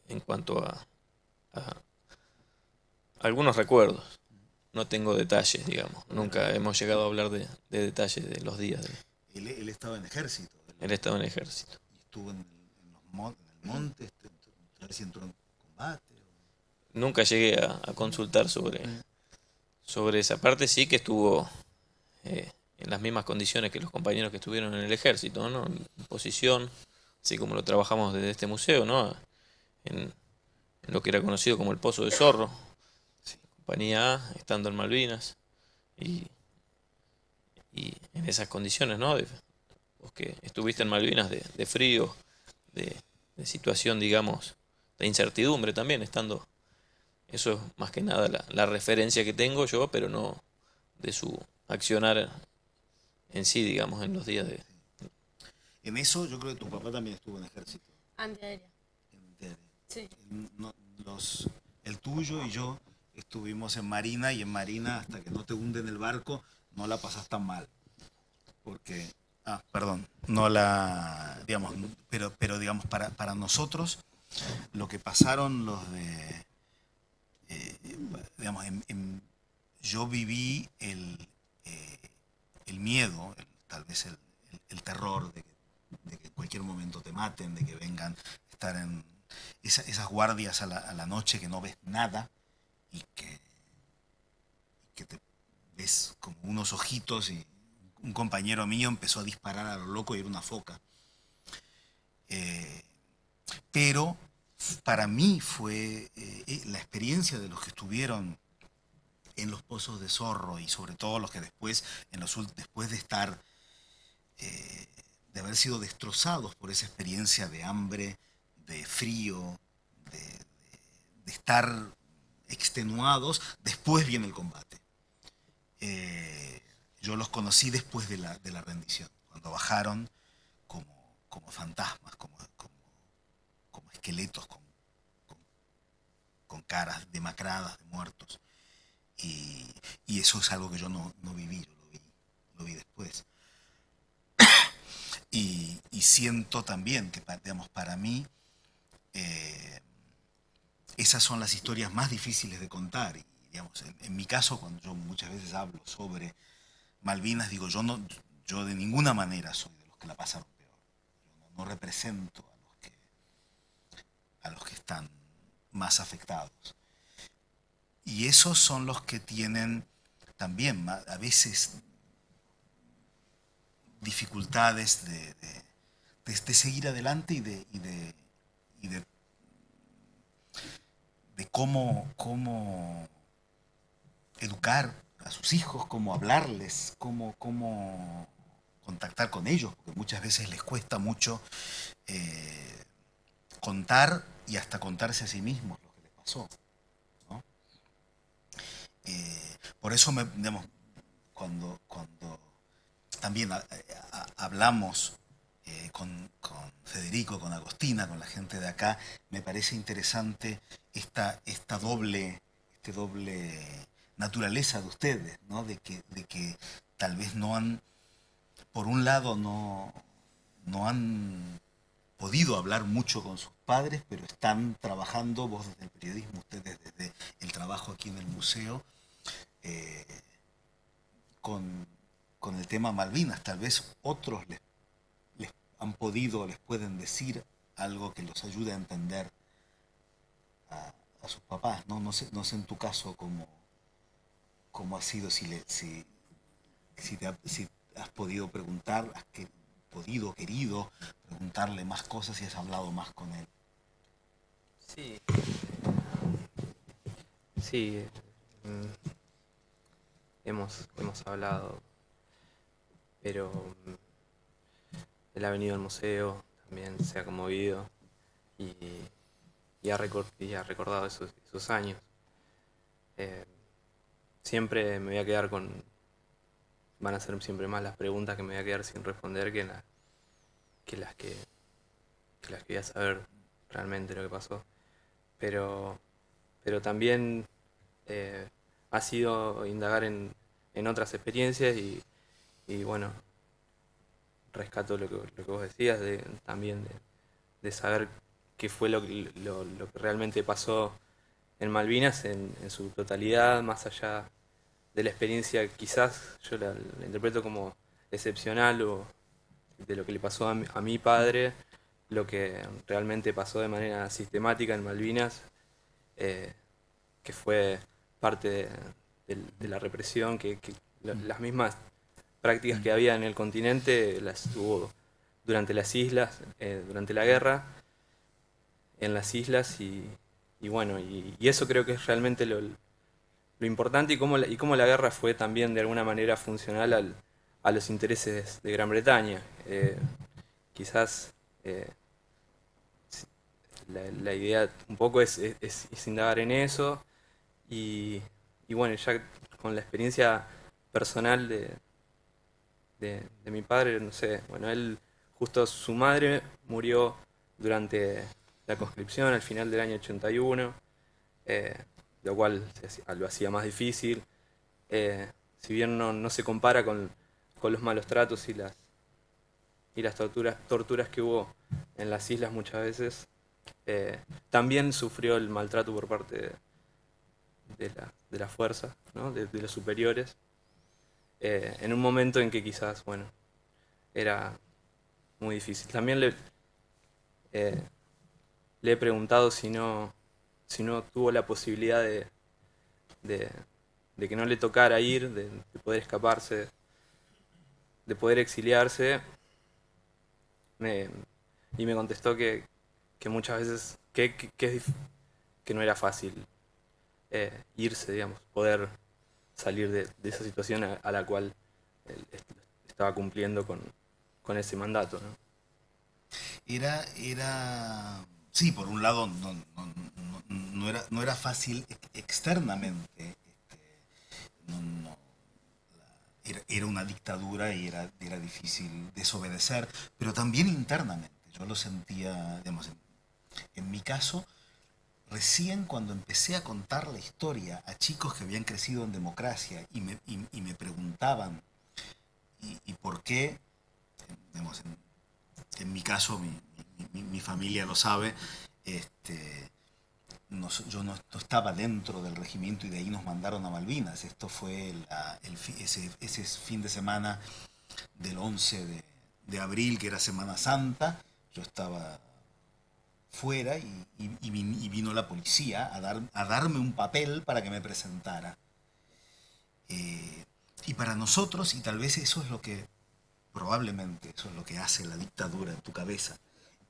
en cuanto a, a algunos recuerdos. No tengo detalles, digamos. Nunca hemos llegado a hablar de, de detalles de los días. De... Él, él, estaba en ejército. Él estaba en ejército. Y estuvo en, en, los mon en el monte, este, a ver si entró en combate. O... Nunca llegué a, a, consultar sobre, sobre esa parte. Sí que estuvo eh, en las mismas condiciones que los compañeros que estuvieron en el ejército, ¿no? En posición, así como lo trabajamos desde este museo, ¿no? En, en lo que era conocido como el Pozo de Zorro, compañía A, estando en Malvinas, y, y en esas condiciones, ¿no? De, vos que estuviste en Malvinas de, de frío, de, de, situación, digamos, de incertidumbre también, estando, eso es más que nada la, la referencia que tengo yo, pero no de su accionar en sí, digamos, en los días de... En eso yo creo que tu papá también estuvo en ejército. Antiaérea. Antiaérea. Sí. No, los, el tuyo y yo estuvimos en Marina y en Marina hasta que no te hunden el barco no la pasas tan mal. Porque, ah, perdón, no la, digamos, pero, pero digamos, para, para nosotros lo que pasaron los de, eh, digamos, en, en, yo viví el, eh, el miedo, tal vez el, el, terror de que, de que, en cualquier momento te maten, de que vengan estar en esa, esas guardias a la, a la noche que no ves nada que, te ves como unos ojitos y un compañero mío empezó a disparar a lo loco y era una foca. Eh, pero para mí fue eh, la experiencia de los que estuvieron en los pozos de zorro y sobre todo los que después, en los, después de estar, eh, de haber sido destrozados por esa experiencia de hambre, de frío, de estar extenuados, después viene el combate. Eh, yo los conocí después de la, de la rendición, cuando bajaron como, como fantasmas, como, como, esqueletos, con, con, con caras demacradas de muertos. Y, y eso es algo que yo no, no viví, yo lo vi, lo vi después. y, y, siento también que, digamos, para mí, eh, esas son las historias más difíciles de contar. En, mi caso, cuando yo muchas veces hablo sobre Malvinas, digo, yo, no, yo de ninguna manera soy de los que la pasaron peor. Yo no, represento a los, que, a los que están más afectados. Y esos son los que tienen también a veces dificultades de, de, seguir adelante y de, y de, y de, de cómo, cómo educar a sus hijos, cómo hablarles, cómo, cómo contactar con ellos, porque muchas veces les cuesta mucho eh, contar y hasta contarse a sí mismos lo que les pasó. Eh, por eso, me, digamos, cuando, cuando también a, hablamos eh, con, con, Federico, con Agostina, con la gente de acá, me parece interesante esta, esta doble, este doble naturaleza de ustedes, ¿no? de, que, de que tal vez no han, por un lado, no, no han podido hablar mucho con sus padres, pero están trabajando, vos desde el periodismo, ustedes desde el trabajo aquí en el museo, eh, con, con, el tema Malvinas. Tal vez otros les, han podido, les pueden decir algo que los ayude a entender a, sus papás. ¿no? No, sé, no sé en tu caso cómo, cómo ha sido, si, le, si, si, te ha, si has podido preguntar, has podido, querido preguntarle más cosas y has hablado más con él. Sí. Sí. Mm, hemos, hemos hablado. Pero mm, él ha venido al museo, también se ha conmovido y, y, ha, y ha, recordado esos, años. Eh, siempre me voy a quedar con, van a ser siempre más las preguntas que me voy a quedar sin responder que, que las que, que, las que voy a saber realmente lo que pasó. Pero, pero también eh, ha sido indagar en, en otras experiencias y, y, bueno, rescato lo que, lo que vos decías de, también de, de, saber qué fue lo, lo, lo, que realmente pasó en Malvinas en, en su totalidad, más allá de la experiencia, quizás yo la, la, interpreto como excepcional o de lo que le pasó a mi, a mi, padre, lo que realmente pasó de manera sistemática en Malvinas, eh, que fue parte de, de, de la represión, que, que, las mismas prácticas que había en el continente las hubo durante las islas, eh, durante la guerra, en las islas y, bueno, y, eso creo que es realmente lo, importante y cómo, la, y cómo la guerra fue también de alguna manera funcional al, a los intereses de Gran Bretaña. Eh, quizás eh, la, la, idea un poco es, es, es indagar en eso y, y, bueno, ya con la experiencia personal de, de, de, mi padre, no sé, bueno, él, justo su madre murió durante la conscripción al final del año 81. Eh, lo cual lo hacía más difícil. Eh, si bien no, no, se compara con, con, los malos tratos y las, y las torturas, torturas que hubo en las islas muchas veces, eh, también sufrió el maltrato por parte de, la, de la, fuerza, ¿no? de, los superiores, eh, en un momento en que quizás, bueno, era muy difícil. También le, eh, le he preguntado si no si no tuvo la posibilidad de, de, que no le tocara ir, de, de, poder escaparse, de poder exiliarse, me, y me contestó que, que muchas veces que, que, que, que, no era fácil eh, irse, digamos, poder salir de, de esa situación a, a, la cual él estaba cumpliendo con, ese mandato. ¿no? Era, era, sí, por un lado no, no, no era, no era fácil externamente. Este, era, era, una dictadura y era, era difícil desobedecer, pero también internamente. Yo lo sentía, digamos, en mi caso, recién cuando empecé a contar la historia a chicos que habían crecido en democracia y me, preguntaban, ¿y, por qué? En, mi caso, mi, mi- mi- mi familia lo sabe, este, yo no, estaba dentro del regimiento y de ahí nos mandaron a Malvinas. Esto fue la- ese fin de semana del 11 de, de abril, que era Semana Santa. Yo estaba fuera y, y- y vin- y vino la policía a, dar, a darme un papel para que me presentara. Eh, y para nosotros, y tal vez eso es lo que, probablemente eso es lo que hace la dictadura en tu cabeza,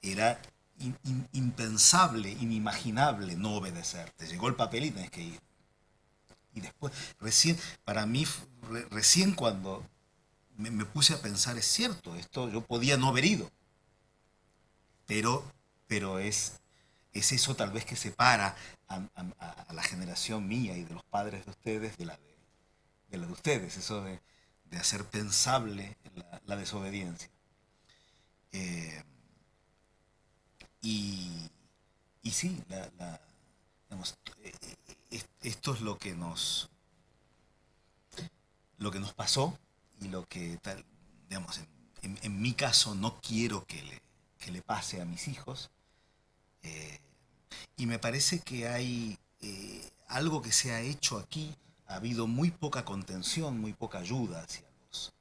era in- in- impensable, inimaginable no obedecer. Te llegó el papel y tenés que ir. Y después, recién, para mí, re- recién cuando me, me puse a pensar, es cierto, esto yo podía no haber ido, pero, pero es, es eso tal vez que separa a, la generación mía y de los padres de ustedes de la de, de, la de ustedes, eso de, de hacer pensable la, desobediencia. Eh, y, y sí, la- la- eh, eh, es- esto es lo que nos lo que nos pasó y lo que tal, digamos, en, en- en mi caso no quiero que le, que le pase a mis hijos. Eh, y me parece que hay eh, algo que se ha hecho aquí, ha habido muy poca contención, muy poca ayuda hacia los,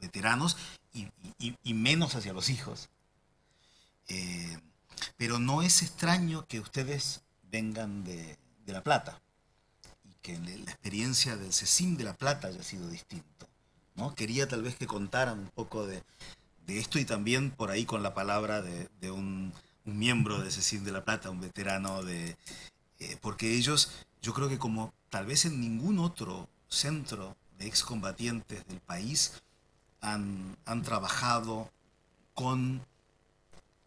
veteranos y, menos hacia los hijos. Eh, pero no es extraño que ustedes vengan de, La Plata y que la experiencia del CECIM de La Plata haya sido distinto. ¿no? Quería tal vez que contaran un poco de, esto y también por ahí con la palabra de un, un miembro de CECIM de La Plata, un veterano de... eh, porque ellos, yo creo que como tal vez en ningún otro centro de excombatientes del país han, han trabajado con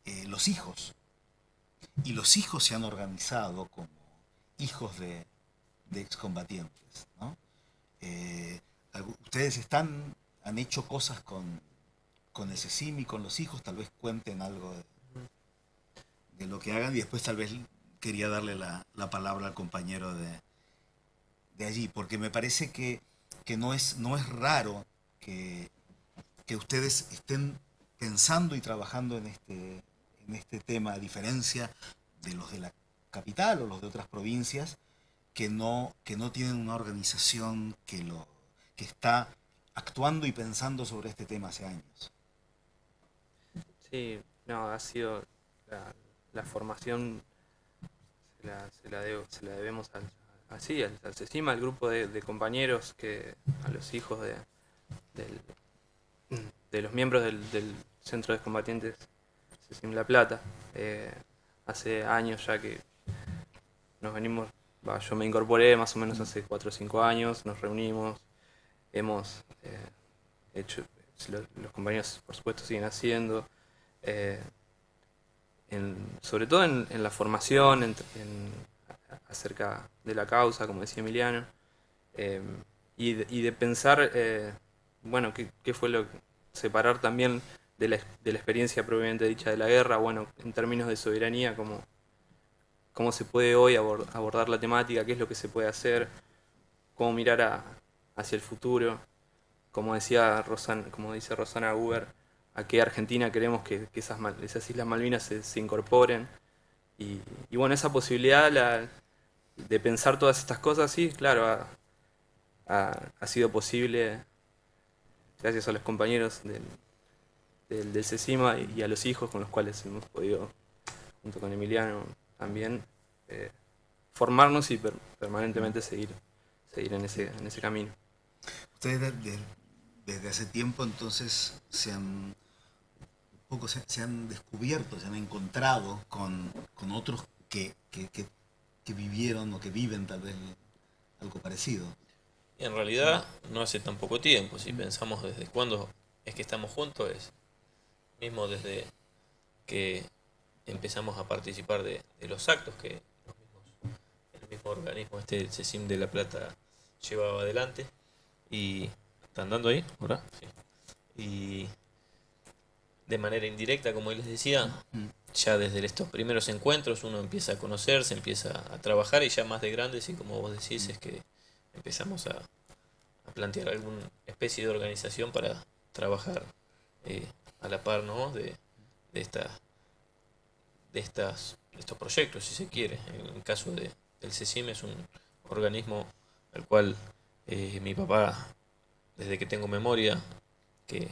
eh, los hijos. Y los hijos se han organizado como hijos de, excombatientes. ¿no? Eh, ustedes están, han hecho cosas con, con el CECIM y con los hijos, tal vez cuenten algo de, de lo que hagan y después tal vez quería darle la, la palabra al compañero de, de allí, porque me parece que, que no, es, no es raro que, que ustedes estén pensando y trabajando en este, en este tema, a diferencia de los de la capital o los de otras provincias, que no, que no tienen una organización que, lo, que está actuando y pensando sobre este tema hace años. Sí, no, ha sido la formación, se la, se la debo- se la debemos al, así, al, al CECIMA, al grupo de, compañeros, que a los hijos de, de los miembros del, Centro de Combatientes CECIM La Plata. Eh, hace años ya que nos venimos, va, yo me incorporé más o menos hace 4 o 5 años, nos reunimos, hemos eh, hecho, lo- los compañeros por supuesto siguen haciendo, eh, sobre todo en, la formación acerca de la causa, como decía Emiliano, eh, y, de, pensar, eh, bueno, qué, fue lo que separar también de la, de la experiencia propiamente dicha de la guerra, bueno, en términos de soberanía, cómo, cómo se puede hoy abor- abordar la temática, qué es lo que se puede hacer, cómo mirar a- hacia el futuro, como decía Rosana, como dice Rosana Huber, a qué Argentina queremos que, esas, esas Islas Malvinas se, incorporen. Y, bueno, esa posibilidad de pensar todas estas cosas, sí, claro, ha, sido posible gracias a los compañeros del, del, y a los hijos con los cuales hemos podido, junto con Emiliano también, eh, formarnos y per- permanentemente seguir, seguir en, ese, en ese camino. Ustedes de- de- desde hace tiempo entonces se han, poco se, han descubierto, se han encontrado con, con otros que, que- que- vivieron o que viven tal vez algo parecido. Y en realidad no hace tan poco tiempo, si pensamos desde cuándo es que estamos juntos, es mismo desde que empezamos a participar de, los actos que los mismos- el mismo organismo, este CECIM de La Plata, llevaba adelante. Y están dando ahí, ¿verdad? Sí. Y de manera indirecta, como les decía, ya desde estos primeros encuentros uno empieza a conocerse, empieza a trabajar y ya más de grandes, y como vos decís, es que empezamos a, plantear alguna especie de organización para trabajar eh, a la par ¿no? de, de, esta, de estas, estos proyectos, si se quiere. En el caso de, del CECIM es un organismo al cual eh, mi papá, desde que tengo memoria, que,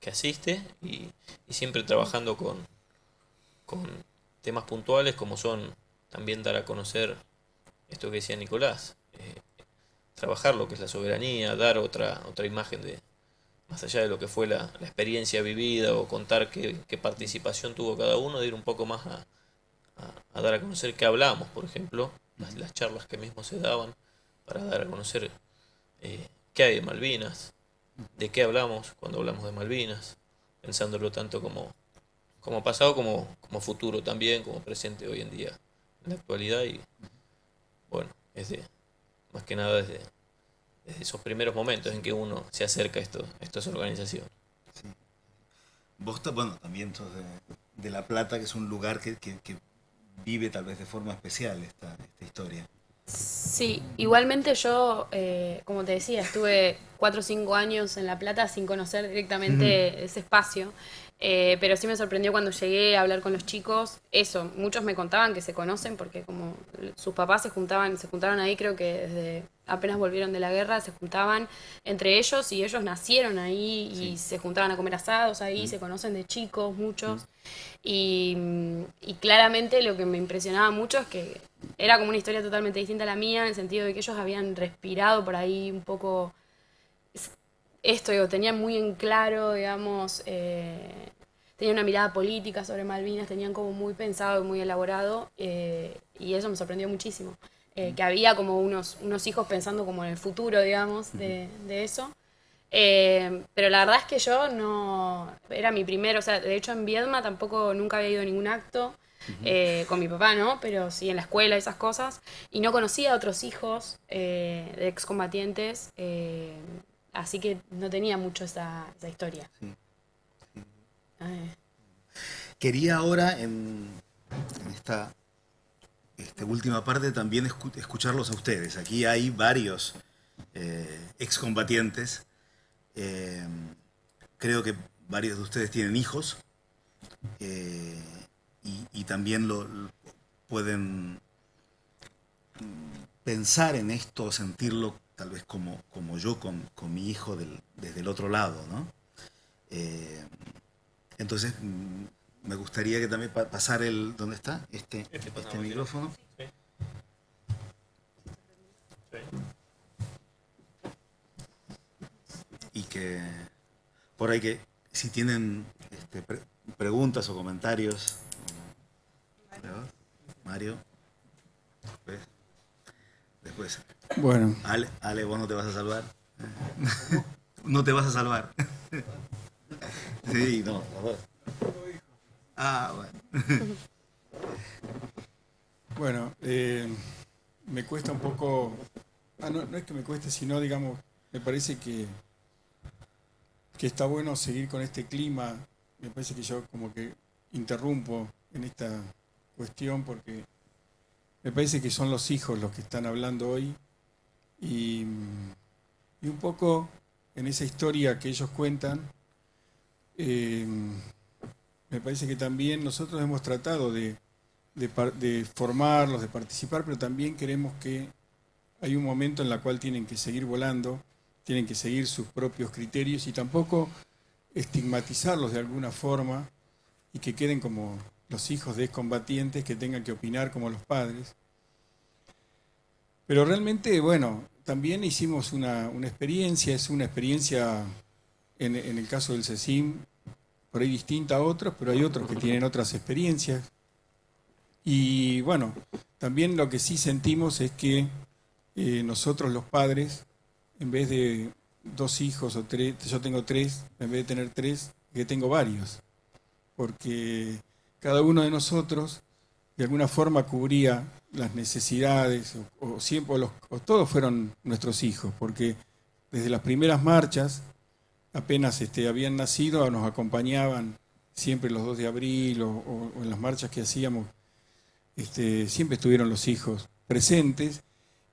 que asiste y, siempre trabajando con, con temas puntuales como son también dar a conocer esto que decía Nicolás, eh, trabajar lo que es la soberanía, dar otra, otra imagen de, más allá de lo que fue la, la experiencia vivida o contar qué, qué, participación tuvo cada uno, de ir un poco más a, a, dar a conocer qué hablamos, por ejemplo, las, las, charlas que mismo se daban para dar a conocer eh, qué hay de Malvinas, de qué hablamos cuando hablamos de Malvinas, pensándolo tanto como, como pasado como, como futuro también, como presente hoy en día, en la actualidad y bueno, es más que nada desde, esos primeros momentos en que uno se acerca a, esto, a estas organizaciones. Sí. Vos, bueno, también sos de, de, La Plata, que es un lugar que, que, que vive tal vez de forma especial esta, esta historia. Sí, igualmente yo, eh, como te decía, estuve cuatro o cinco años en La Plata sin conocer directamente ese espacio, eh, pero sí me sorprendió cuando llegué a hablar con los chicos, eso, muchos me contaban que se conocen porque como sus papás se juntaban, se juntaron ahí creo que desde apenas volvieron de la guerra, se juntaban entre ellos y ellos nacieron ahí y se juntaban a comer asados ahí, mm. se conocen de chicos, muchos. Mm. Y, y, claramente lo que me impresionaba mucho es que era como una historia totalmente distinta a la mía, en el sentido de que ellos habían respirado por ahí un poco esto, digo, tenían muy en claro, digamos, eh, tenían una mirada política sobre Malvinas, tenían como muy pensado y muy elaborado, eh, y eso me sorprendió muchísimo. Eh, que había como unos, unos hijos pensando como en el futuro, digamos, de, de eso. Eh, pero la verdad es que yo no, era mi primero, o sea, de hecho en Viedma tampoco nunca había ido a ningún acto eh, con mi papá, ¿no? Pero sí en la escuela, esas cosas, y no conocía a otros hijos eh, de excombatientes, así que no tenía mucho esa, esa historia. Sí. Sí. Quería ahora en, en esta este, última parte también escu escucharlos a ustedes. Aquí hay varios eh, excombatientes. Eh, creo que varios de ustedes tienen hijos eh, y, y, también lo, lo, pueden pensar en esto, sentirlo tal vez como, como yo con, con mi hijo del, desde el otro lado. ¿no? Eh, entonces, me gustaría que también pa pasar el dónde está este este, este micrófono sí. Sí. y que por ahí que si tienen este, pre preguntas o comentarios Mario, Mario. después después bueno Ale, Ale vos no te vas a salvar no te vas a salvar sí no. Ah, bueno. bueno, eh, me cuesta un poco. Ah, no, no, es que me cueste, sino, digamos, me parece que, que está bueno seguir con este clima. Me parece que yo, como que interrumpo en esta cuestión porque me parece que son los hijos los que están hablando hoy. Y, un poco en esa historia que ellos cuentan. Eh, me parece que también nosotros hemos tratado de, de, de, formarlos, de participar, pero también queremos que hay un momento en el cual tienen que seguir volando, tienen que seguir sus propios criterios y tampoco estigmatizarlos de alguna forma y que queden como los hijos de excombatientes que tengan que opinar como los padres. Pero realmente, bueno, también hicimos una, una experiencia, es una experiencia en, el caso del CECIM, por ahí distinta a otros, pero hay otros que tienen otras experiencias. Y bueno, también lo que sí sentimos es que eh, nosotros los padres, en vez de dos hijos o tres, yo tengo tres, en vez de tener tres, que tengo varios, porque cada uno de nosotros de alguna forma cubría las necesidades, o, siempre, o, los, todos fueron nuestros hijos, porque desde las primeras marchas apenas este, habían nacido, nos acompañaban siempre los 2 de abril o en las marchas que hacíamos, este, siempre estuvieron los hijos presentes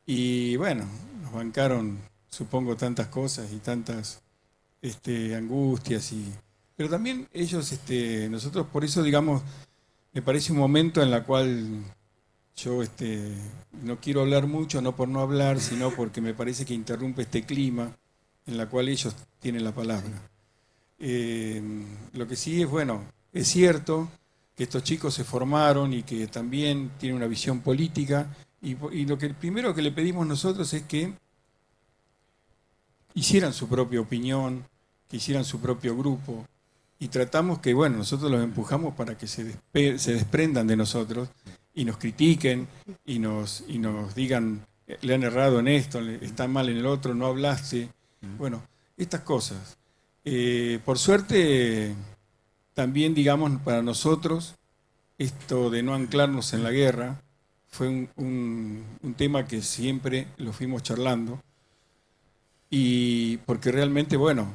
y bueno, nos bancaron, supongo, tantas cosas y tantas este, angustias y pero también ellos, este, nosotros por eso, digamos, me parece un momento en la cual yo este, no quiero hablar mucho, no por no hablar, sino porque me parece que interrumpe este clima en la cual ellos tienen la palabra. Eh, lo que sí es, bueno, es cierto que estos chicos se formaron y que también tienen una visión política y, lo que primero que le pedimos nosotros es que hicieran su propia opinión, que hicieran su propio grupo y tratamos que, bueno, nosotros los empujamos para que se, se desprendan de nosotros y nos critiquen y nos, y nos digan, eh, le han errado en esto, está mal en el otro, no hablaste. Bueno, estas cosas. Eh, por suerte, también, digamos, para nosotros, esto de no anclarnos en la guerra fue un, un- un tema que siempre lo fuimos charlando. Y porque realmente, bueno,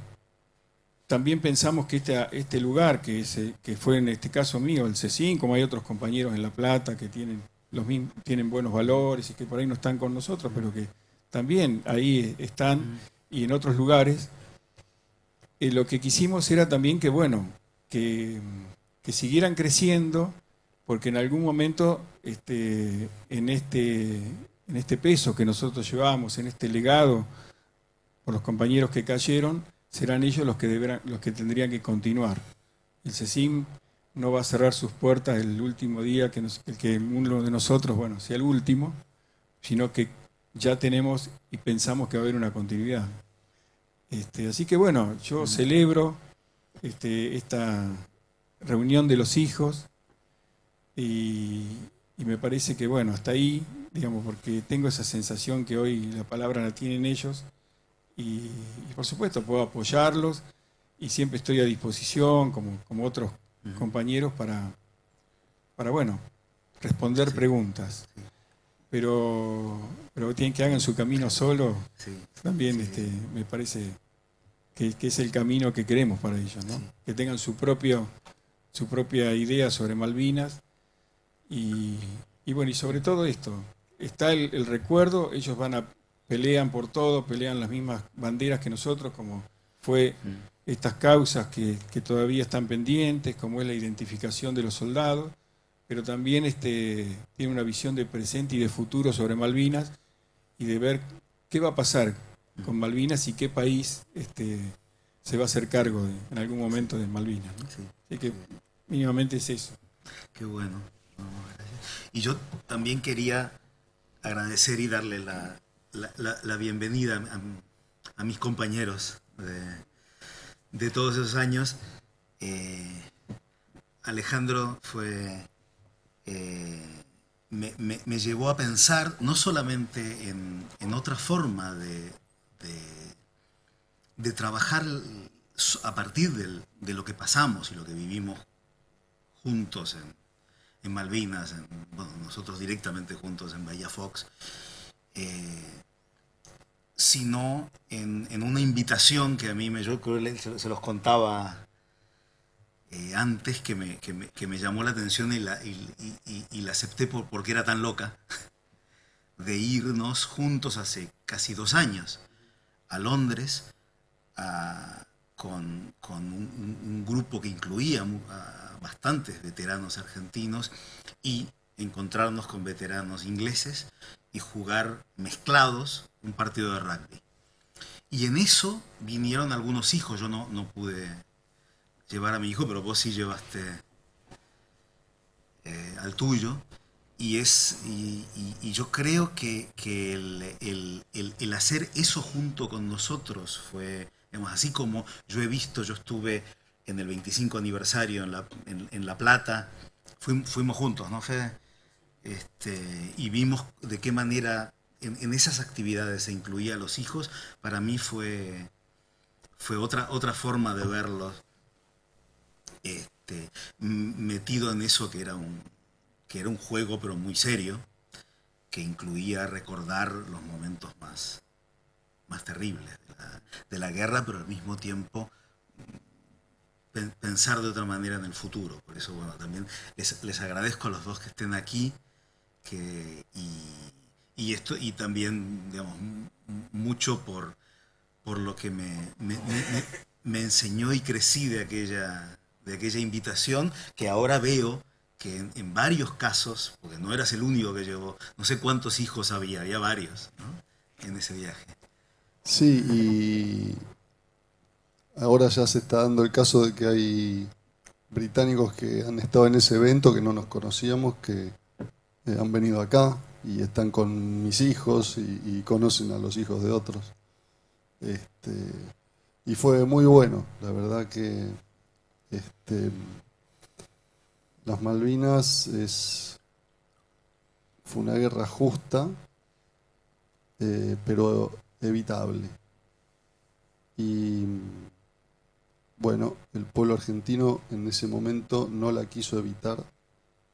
también pensamos que este, este lugar, que, es, eh, que fue en este caso mío, el C5, como hay otros compañeros en La Plata que tienen, los mismos, tienen buenos valores y que por ahí no están con nosotros, pero que también ahí están y en otros lugares, eh, lo que quisimos era también que, bueno, que, que siguieran creciendo, porque en algún momento este, en, este, en este peso que nosotros llevamos, en este legado por los compañeros que cayeron, serán ellos los que, deberán, los que tendrían que continuar. El CECIM no va a cerrar sus puertas el último día que, nos- el que uno de nosotros, bueno, sea el último, sino que ya tenemos y pensamos que va a haber una continuidad. Este, así que bueno, yo celebro este, esta reunión de los hijos y, y me parece que bueno, hasta ahí, digamos, porque tengo esa sensación que hoy la palabra la tienen ellos y, y por supuesto puedo apoyarlos y siempre estoy a disposición, como, como otros compañeros, para, para bueno, responder preguntas. Pero, pero tienen que hagan su camino solo, Sí. también este, me parece que, que es el camino que queremos para ellos, ¿no? Que tengan su propio, su propia idea sobre Malvinas y, y bueno, y sobre todo esto, está el, el recuerdo, ellos van a pelean por todo, pelean las mismas banderas que nosotros, como fue estas causas que, que todavía están pendientes, como es la identificación de los soldados, pero también este, tiene una visión de presente y de futuro sobre Malvinas y de ver qué va a pasar con Malvinas y qué país este, se va a hacer cargo de- en algún momento de Malvinas. ¿no? Sí. Así que mínimamente es eso. Qué bueno. No. Y yo también quería agradecer y darle la, la- la- bienvenida a, mis compañeros de, todos esos años. Eh, Alejandro fue, eh, me, llevó a pensar no solamente en, otra forma de, trabajar a partir de lo que pasamos y lo que vivimos juntos en, en Malvinas, en- bueno, nosotros directamente juntos en Bahía Fox, eh, sino en, una invitación que a mí me, yo se, los contaba eh, antes, que me, que, me, que me llamó la atención y la, y, la acepté por, porque era tan loca, de irnos juntos hace casi dos años a Londres a- con, con un, un- grupo que incluía a bastantes veteranos argentinos y encontrarnos con veteranos ingleses y jugar mezclados un partido de rugby. Y en eso vinieron algunos hijos, yo no, no pude llevar a mi hijo, pero vos sí llevaste eh, al tuyo. Y, es, y, yo creo que, que el, el- el- hacer eso junto con nosotros fue, digamos, así como yo he visto, yo estuve en el 25 aniversario en La, en, La Plata, fuim- fuimos juntos, ¿no, Fede? Este, y vimos de qué manera en, esas actividades se incluía a los hijos, para mí fue, fue otra, otra forma de verlos este, metido en eso que era un, que era un juego pero muy serio, que incluía recordar los momentos más, más terribles de la, de la guerra, pero al mismo tiempo pensar de otra manera en el futuro. Por eso, bueno, también les, agradezco a los dos que estén aquí que, y, esto, y también, digamos, mucho por, por lo que me, me, enseñó y crecí de aquella, de aquella invitación, que ahora veo que en, varios casos, porque no eras el único que llevó, no sé cuántos hijos había, había varios en ese viaje. Sí, y ahora ya se está dando el caso de que hay británicos que han estado en ese evento, que no nos conocíamos, que eh, han venido acá y están con mis hijos y, conocen a los hijos de otros. Este, y fue muy bueno, la verdad que este, las Malvinas es, fue una guerra justa, eh, pero evitable. Y bueno, el pueblo argentino en ese momento no la quiso evitar,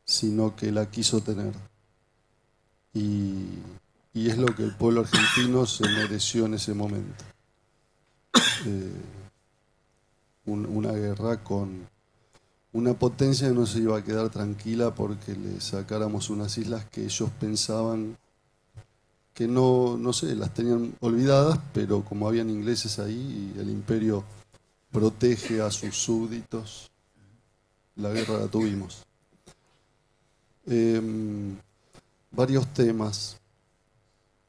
sino que la quiso tener. Y, es lo que el pueblo argentino se mereció en ese momento. Eh, una guerra con una potencia que no se iba a quedar tranquila porque le sacáramos unas islas que ellos pensaban que no, no sé, las tenían olvidadas, pero como habían ingleses ahí y el imperio protege a sus súbditos, la guerra la tuvimos. Em, varios temas.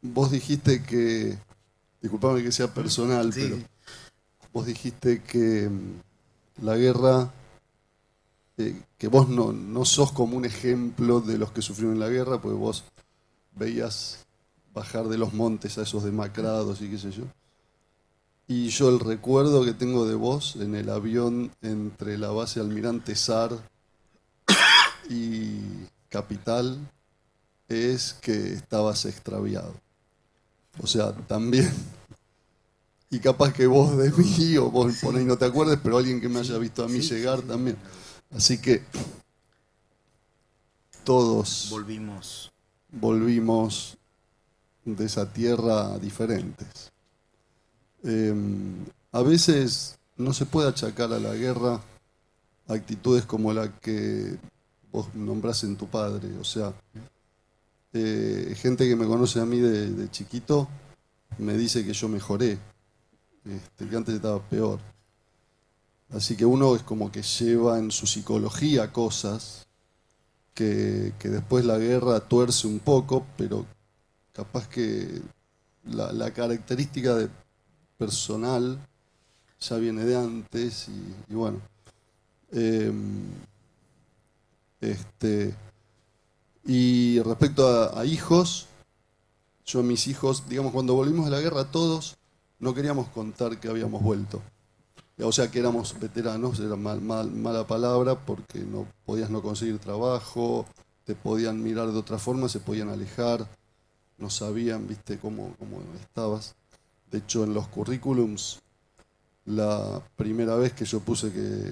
Vos dijiste que, disculpame que sea personal, pero vos dijiste que em, la guerra, eh, que vos no, no sos como un ejemplo de los que sufrieron la guerra, porque vos veías bajar de los montes a esos demacrados y qué sé yo. Y yo el recuerdo que tengo de vos en el avión entre la base Almirante Sar y Capital es que estabas extraviado. O sea, también. Y capaz que vos de mí, o vos por ahí no te acuerdes, pero alguien que me haya visto a mí llegar también. Así que todos volvimos. Volvimos de esa tierra diferentes. Em, a veces no se puede achacar a la guerra actitudes como la que vos nombrás en tu padre. O sea, eh, gente que me conoce a mí de, chiquito me dice que yo mejoré, este, que antes estaba peor. Así que uno es como que lleva en su psicología cosas que, que después la guerra tuerce un poco, pero capaz que la, característica de personal ya viene de antes y, bueno. Em, este, y respecto a, hijos, yo mis hijos, digamos, cuando volvimos de la guerra todos, no queríamos contar que habíamos vuelto. O sea que éramos veteranos, era mal, mala palabra porque no podías no conseguir trabajo, te podían mirar de otra forma, se podían alejar no sabían, viste, cómo, cómo estabas. De hecho, en los currículums, la primera vez que yo puse que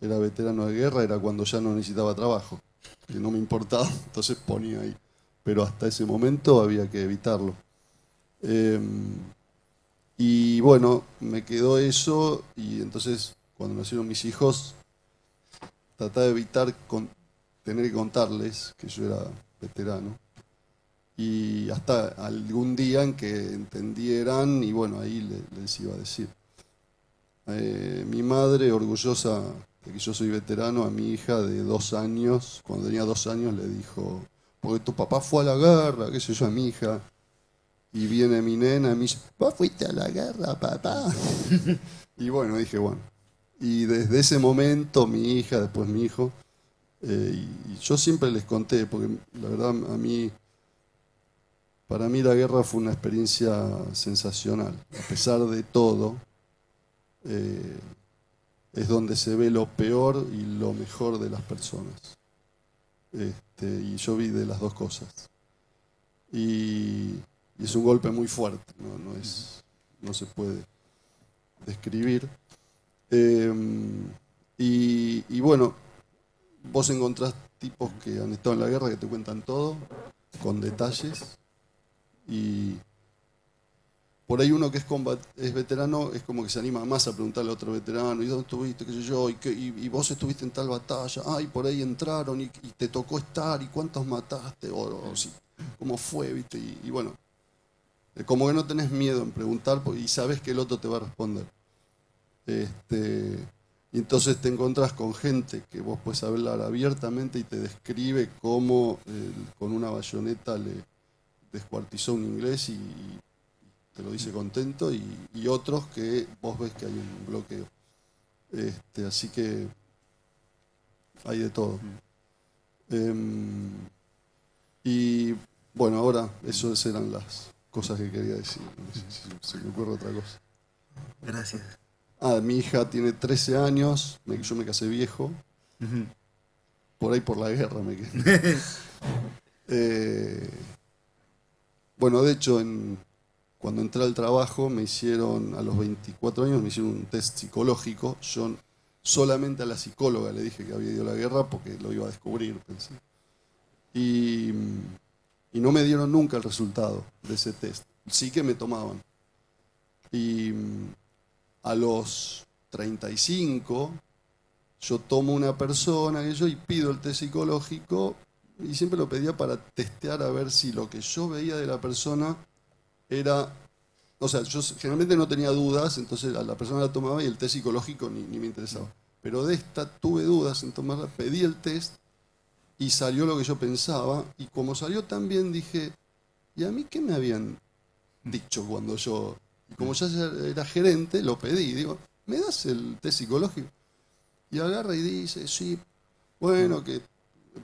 era veterano de guerra era cuando ya no necesitaba trabajo, que no me importaba, entonces ponía ahí. Pero hasta ese momento había que evitarlo. Em, y bueno, me quedó eso y entonces cuando nacieron mis hijos, trataba de evitar tener que contarles que yo era veterano y hasta algún día en que entendieran y bueno, ahí les, iba a decir. Eh, mi madre, orgullosa que yo soy veterano, a mi hija de dos años, cuando tenía dos años, le dijo, porque tu papá fue a la guerra, qué sé yo, a mi hija. Y viene mi nena y me dice, vos fuiste a la guerra, papá. y bueno, dije, bueno. Y desde ese momento, mi hija, después mi hijo, eh, y yo siempre les conté, porque la verdad a mí para mí la guerra fue una experiencia sensacional. A pesar de todo, eh, es donde se ve lo peor y lo mejor de las personas. Este, y yo vi de las dos cosas. Y, es un golpe muy fuerte, no, es, no se puede describir. Em, y, y bueno, vos encontrás tipos que han estado en la guerra que te cuentan todo, con detalles, y, por ahí uno que es, combat- es veterano es como que se anima más a preguntarle a otro veterano, ¿y dónde estuviste? ¿Qué sé yo? ¿Y, vos estuviste en tal batalla? Ah, y por ahí entraron y, te tocó estar, ¿y cuántos mataste? O, ¿cómo fue? ¿Viste? Y, bueno, eh, como que no tenés miedo en preguntar y sabes que el otro te va a responder. Este, y entonces te encontrás con gente que vos puedes hablar abiertamente y te describe cómo eh, con una bayoneta le descuartizó un inglés y, dice contento, y, y otros que vos ves que hay un bloqueo. Este, así que hay de todo. Em, y bueno, ahora esas eran las cosas que quería decir. No sé si se me ocurre otra cosa. Gracias. Ah, mi hija tiene 13 años, me- yo me casé viejo, por ahí por la guerra me quedé. Eh, bueno, de hecho, en- cuando entré al trabajo me hicieron, a los 24 años me hicieron un test psicológico. Yo solamente a la psicóloga le dije que había ido a la guerra porque lo iba a descubrir. Y, no me dieron nunca el resultado de ese test. Sí que me tomaban. Y a los 35 yo tomo una persona que yo y pido el test psicológico y siempre lo pedía para testear a ver si lo que yo veía de la persona era, o sea, yo generalmente no tenía dudas, entonces a la persona la tomaba y el test psicológico ni, me interesaba. Pero de esta tuve dudas en tomarla, pedí el test y salió lo que yo pensaba y como salió tan bien dije, ¿y a mí qué me habían dicho cuando yo, como ya era gerente, lo pedí, digo, ¿me das el test psicológico? Y agarra y dice, sí, bueno, que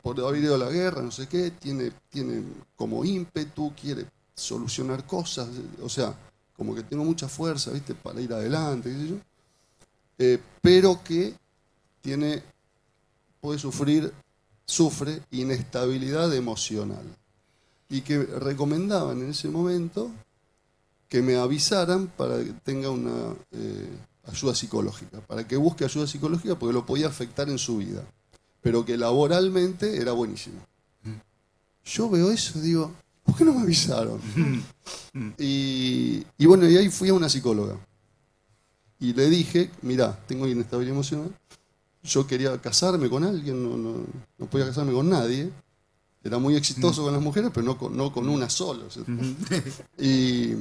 por haber ido a la guerra, no sé qué, tiene, tiene como ímpetu, quiere solucionar cosas, o sea, como que tengo mucha fuerza, ¿viste? Para ir adelante, qué sé yo. Eh, pero que tiene, puede sufrir, sufre inestabilidad emocional. Y que recomendaban en ese momento que me avisaran para que tenga una eh, ayuda psicológica, para que busque ayuda psicológica porque lo podía afectar en su vida, pero que laboralmente era buenísimo. Yo veo eso y digo, ¿por qué no me avisaron? y, y bueno, y ahí fui a una psicóloga y le dije, mira, tengo inestabilidad emocional, yo quería casarme con alguien, no, no, no podía casarme con nadie, era muy exitoso con las mujeres, pero no con, no con una sola. y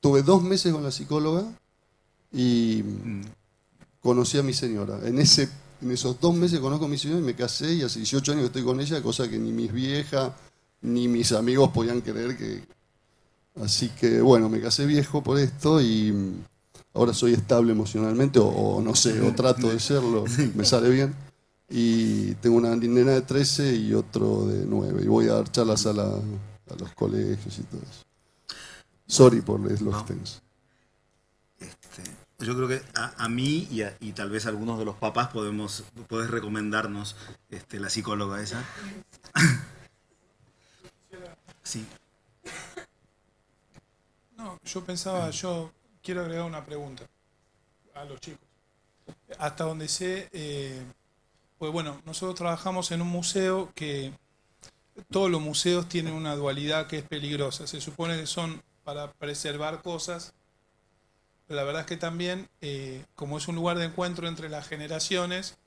tuve dos meses con la psicóloga y conocí a mi señora. En, ese, en esos dos meses conozco a mi señora y me casé y hace 18 años que estoy con ella, cosa que ni mis viejas ni mis amigos podían creer que... Así que bueno, me casé viejo por esto y ahora soy estable emocionalmente o, o no sé, o trato de serlo, me sale bien. Y tengo una nena de 13 y otro de 9 y voy a dar charlas a, la- a los colegios y todo eso. Sorry por los No. Este, yo creo que a, a mí y, a- y tal vez a algunos de los papás podemos podés recomendarnos este, la psicóloga esa. No, yo pensaba, yo quiero agregar una pregunta a los chicos. Hasta donde sé, eh, pues bueno, nosotros trabajamos en un museo que todos los museos tienen una dualidad que es peligrosa. Se supone que son para preservar cosas, pero la verdad es que también, eh, como es un lugar de encuentro entre las generaciones,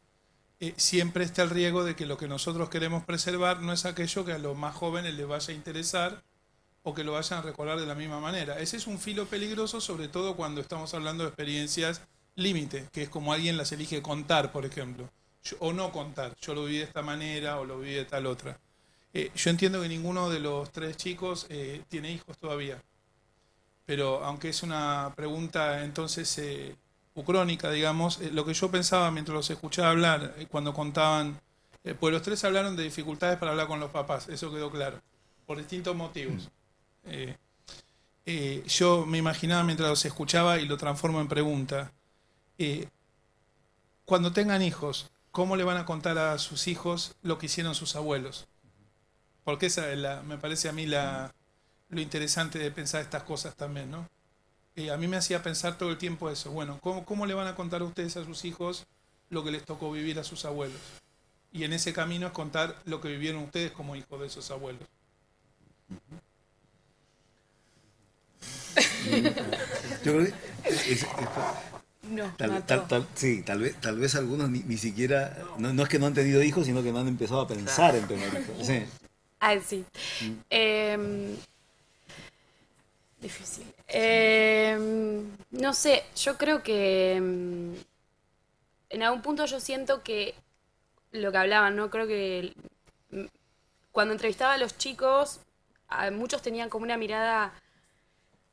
eh, siempre está el riesgo de que lo que nosotros queremos preservar no es aquello que a los más jóvenes les vaya a interesar o que lo vayan a recordar de la misma manera. Ese es un filo peligroso, sobre todo cuando estamos hablando de experiencias límite, que es como alguien las elige contar, por ejemplo, o no contar. Yo lo viví de esta manera o lo viví de tal otra. Eh, yo entiendo que ninguno de los tres chicos eh, tiene hijos todavía, pero aunque es una pregunta entonces eh, ucrónica, digamos, eh, lo que yo pensaba mientras los escuchaba hablar, eh, cuando contaban, eh, pues los tres hablaron de dificultades para hablar con los papás, eso quedó claro, por distintos motivos. Eh, yo me imaginaba mientras los escuchaba y lo transformo en pregunta. cuando tengan hijos, ¿cómo le van a contar a sus hijos lo que hicieron sus abuelos? Porque esa es la, me parece a mí la, lo interesante de pensar estas cosas también, ¿no? Eh, a mí me hacía pensar todo el tiempo eso. Bueno, ¿cómo, ¿cómo le van a contar a ustedes a sus hijos lo que les tocó vivir a sus abuelos? Y en ese camino es contar lo que vivieron ustedes como hijos de esos abuelos. Yo creo que es- es- No, tal, tal- tal- sí, tal vez, tal vez algunos ni, ni siquiera, no, no es que no han tenido hijos, sino que no han empezado a pensar en tener hijos. Sí. Ah, sí. Em, difícil. Em, no sé, yo creo que em, en algún punto yo siento que lo que hablaban, ¿no? Creo que mm, cuando entrevistaba a los chicos, muchos tenían como una mirada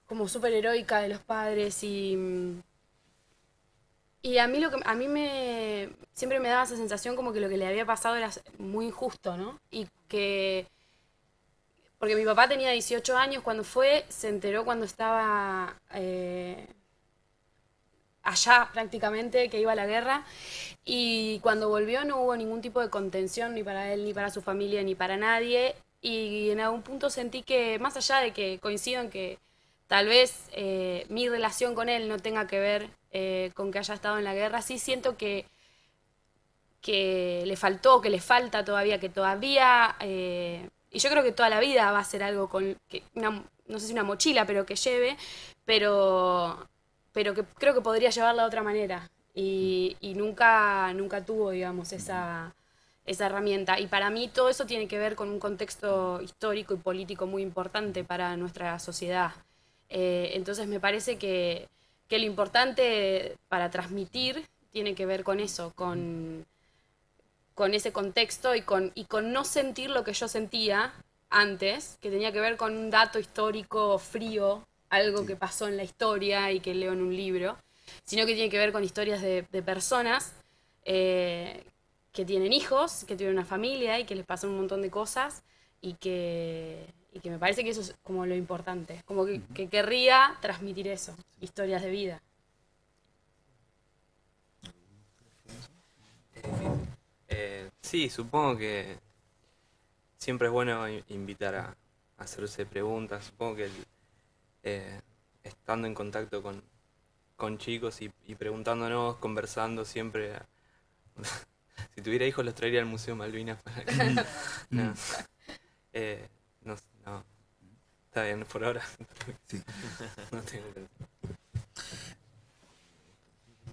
como súper heroica de los padres y... mm, y a mí lo que a mí me siempre me daba esa sensación como que lo que le había pasado era muy injusto, ¿no? Y que porque mi papá tenía 18 años cuando fue, se enteró cuando estaba eh, allá prácticamente, que iba a la guerra, y cuando volvió no hubo ningún tipo de contención ni para él, ni para su familia, ni para nadie, y en algún punto sentí que, más allá de que coincido en que tal vez eh, mi relación con él no tenga que ver eh, con que haya estado en la guerra, sí siento que que le faltó, que le falta todavía, que todavía, y yo creo que toda la vida va a ser algo con, que una- no sé si una mochila, pero que lleve, pero, pero que creo que podría llevarla de otra manera. Y, nunca, nunca tuvo, digamos, esa, esa herramienta. Y para mí todo eso tiene que ver con un contexto histórico y político muy importante para nuestra sociedad. Eh, entonces me parece que, que lo importante para transmitir tiene que ver con eso, con, con ese contexto y con, y con no sentir lo que yo sentía antes, que tenía que ver con un dato histórico frío, algo que pasó en la historia y que leo en un libro, sino que tiene que ver con historias de, de personas eh, que tienen hijos, que tienen una familia y que les pasan un montón de cosas y que, y que me parece que eso es como lo importante, como que, que querría transmitir eso, historias de vida. Eh, sí, supongo que siempre es bueno invitar a, a hacerse preguntas. Supongo que el- eh, estando en contacto con, con chicos y, y preguntándonos, conversando siempre. si tuviera hijos los traería al Museo Malvinas para que... no. Eh, no, sé, no. Está bien, por ahora. Sí. no tengo pensado.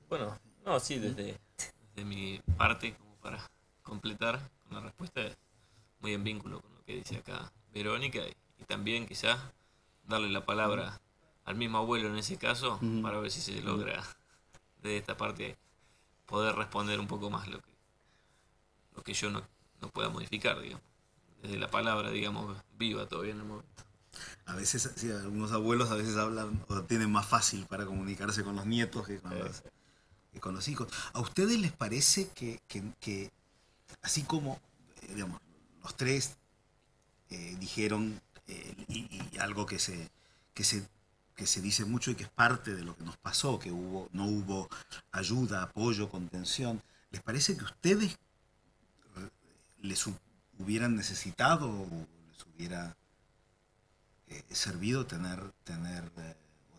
Bueno, no, sí, desde, desde mi parte, como para completar con la respuesta, muy en vínculo con lo que dice acá Verónica y, y también quizás darle la palabra al mismo abuelo en ese caso para ver si se logra de esta parte poder responder un poco más lo que, lo que yo no, no pueda modificar, digamos. Desde la palabra, digamos, viva todavía en el momento. A veces, sí, algunos abuelos a veces hablan o tienen más fácil para comunicarse con los nietos que con los, con los hijos. ¿A ustedes les parece que, que- que así como, eh, digamos, los tres eh, dijeron eh, y, algo que se, que, se, que se dice mucho y que es parte de lo que nos pasó, que hubo, no hubo ayuda, apoyo, contención, ¿les parece que ustedes eh, les hu- hubieran necesitado o les hubiera eh, servido tener, tener eh,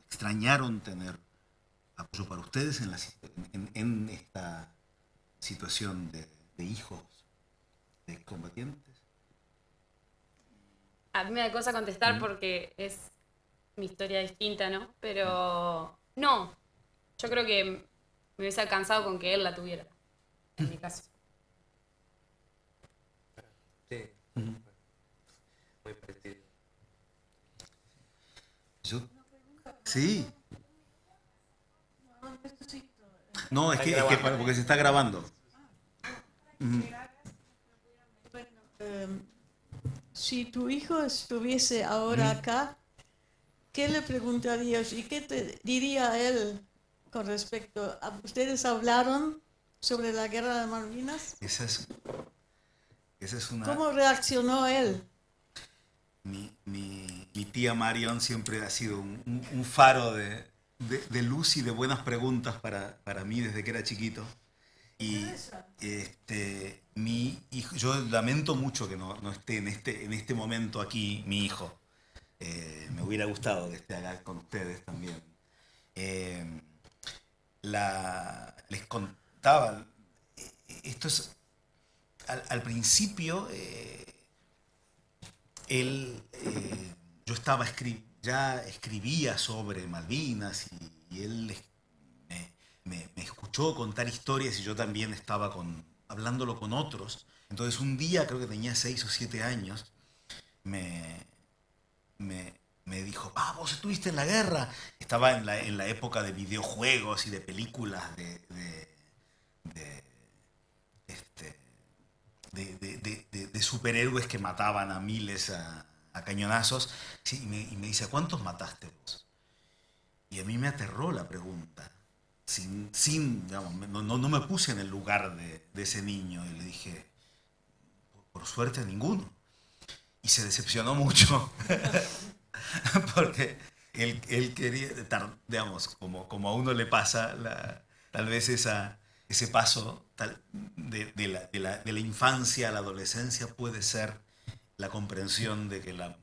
extrañaron tener apoyo para ustedes en, la si- en, en esta situación de, de hijos de combatientes? A mí me da cosa contestar porque es mi historia distinta, ¿no? Pero no, yo creo que me hubiese alcanzado con que él la tuviera, en mi caso. Sí. Muy parecido. Yo, sí. No, es que, es que para- porque se está grabando. Em, si tu hijo estuviese ahora acá, ¿qué le preguntarías y qué te diría él con respecto a ustedes hablaron sobre la guerra de Malvinas? Esa es, esa es una... ¿Cómo reaccionó él? Mi, mi- mi tía Marion siempre ha sido un, un- un faro de, de- luz y de buenas preguntas para, para mí desde que era chiquito. Y este, mi hijo, yo lamento mucho que no, no esté en este, en este momento aquí mi hijo. Eh, me hubiera gustado que esté acá con ustedes también. Eh, la, les contaba, eh, esto es, al, al principio, él, yo estaba escri- ya escribía sobre Malvinas y, él me, escuchó contar historias y yo también estaba con, hablándolo con otros. Entonces un día, creo que tenía seis o siete años, me, me, me dijo, ah, vos estuviste en la guerra. Estaba en la, en la época de videojuegos y de películas de, de, de, este, de- de- de superhéroes que mataban a miles a, a cañonazos. Sí, y, me, y me dice, ¿cuántos mataste vos? Y a mí me aterró la pregunta. Sin, sin digamos, no, no, no me puse en el lugar de, de ese niño y le dije, por, suerte ninguno. Y se decepcionó mucho. Porque él, él quería, digamos, como, como a uno le pasa, la- tal vez esa, ese paso tal- de, de la, de la- de la infancia a la adolescencia puede ser la comprensión de que, la,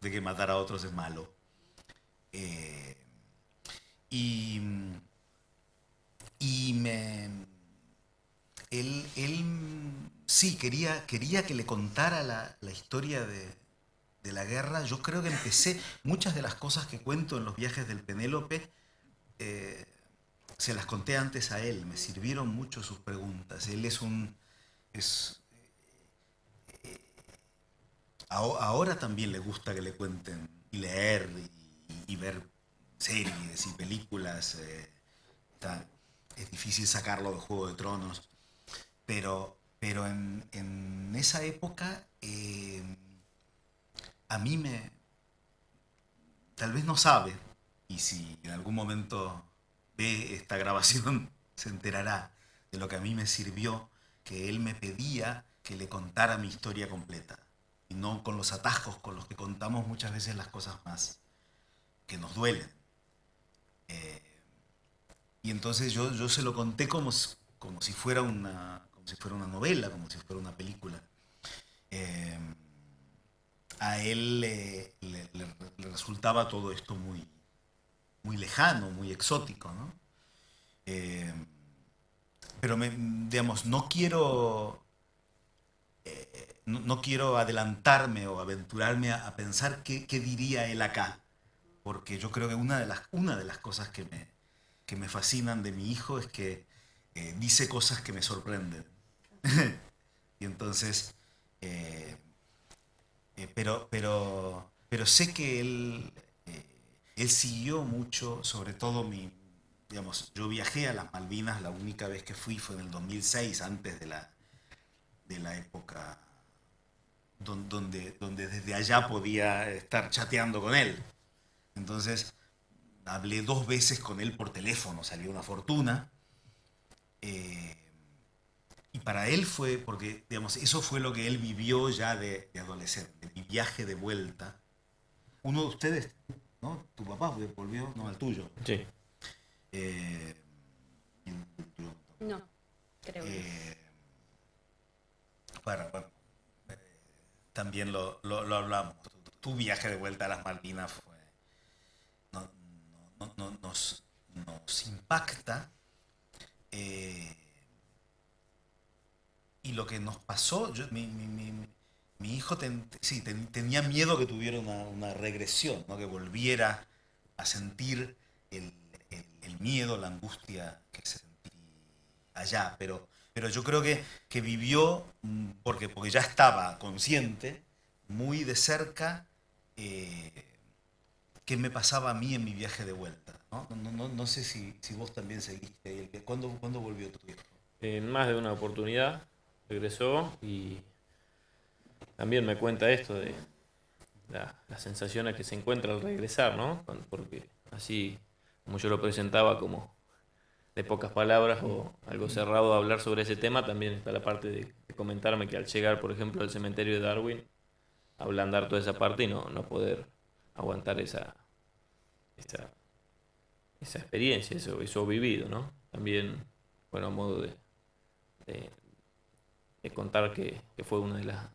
de que matar a otros es malo. Eh, y, y me, él, él sí quería, quería que le contara la, la historia de, de la guerra. Yo creo que empecé, muchas de las cosas que cuento en los viajes del Penélope, eh, se las conté antes a él, me sirvieron mucho sus preguntas. Él es un... Es, ahora también le gusta que le cuenten y leer y, ver series y películas. eh, es difícil sacarlo de Juego de Tronos. Pero, pero en, en esa época eh, a mí me... Tal vez no sabe, y si en algún momento ve esta grabación, se enterará de lo que a mí me sirvió, que él me pedía que le contara mi historia completa, y no con los atajos con los que contamos muchas veces las cosas más que nos duelen. Eh, y entonces yo, yo se lo conté como, como, si fuera una, como si fuera una novela, como si fuera una película. Eh, a él le, resultaba todo esto muy, muy lejano, muy exótico, ¿no? Eh, pero, me, digamos, no quiero, no, quiero adelantarme o aventurarme a, pensar qué, diría él acá, porque yo creo que una de las, una de las cosas que me, que me fascinan de mi hijo es que eh, dice cosas que me sorprenden. y entonces, eh, eh, pero, pero, pero sé que él, él siguió mucho, sobre todo mi, digamos, yo viajé a las Malvinas, la única vez que fui fue en el 2006, antes de la, de la época donde, donde desde allá podía estar chateando con él. Entonces, hablé dos veces con él por teléfono, salió una fortuna. Eh, y para él fue, porque digamos, eso fue lo que él vivió ya de, de adolescente, mi viaje de vuelta. Uno de ustedes, ¿no? Tu papá volvió, no, al tuyo. Sí. Eh, No, creo que no. eh, bueno, eh, también lo, lo- hablamos. Tu, viaje de vuelta a las Malvinas fue, no- no- no- nos, nos impacta. eh, y lo que nos pasó, yo- mi, mi- mi- mi hijo ten- sí, ten- tenía miedo que tuviera una, una regresión, que volviera a sentir el, el- el miedo, la angustia que sentí allá, pero, pero yo creo que, que vivió, mm, porque, porque ya estaba consciente, muy de cerca, eh, qué me pasaba a mí en mi viaje de vuelta. No, no, no, no sé si, si vos también seguiste. ¿Cuándo, ¿Cuándo volvió tu hijo? En más de una oportunidad regresó y también me cuenta esto de la- las sensaciones que se encuentra al regresar, ¿no? Porque así como yo lo presentaba como de pocas palabras o algo cerrado a hablar sobre ese tema, también está la parte de, comentarme que al llegar, por ejemplo, al cementerio de Darwin, ablandar toda esa parte y no, no poder aguantar esa, esa, experiencia, eso, eso vivido, ¿no? También, bueno, a modo de, de, contar que, fue una de, las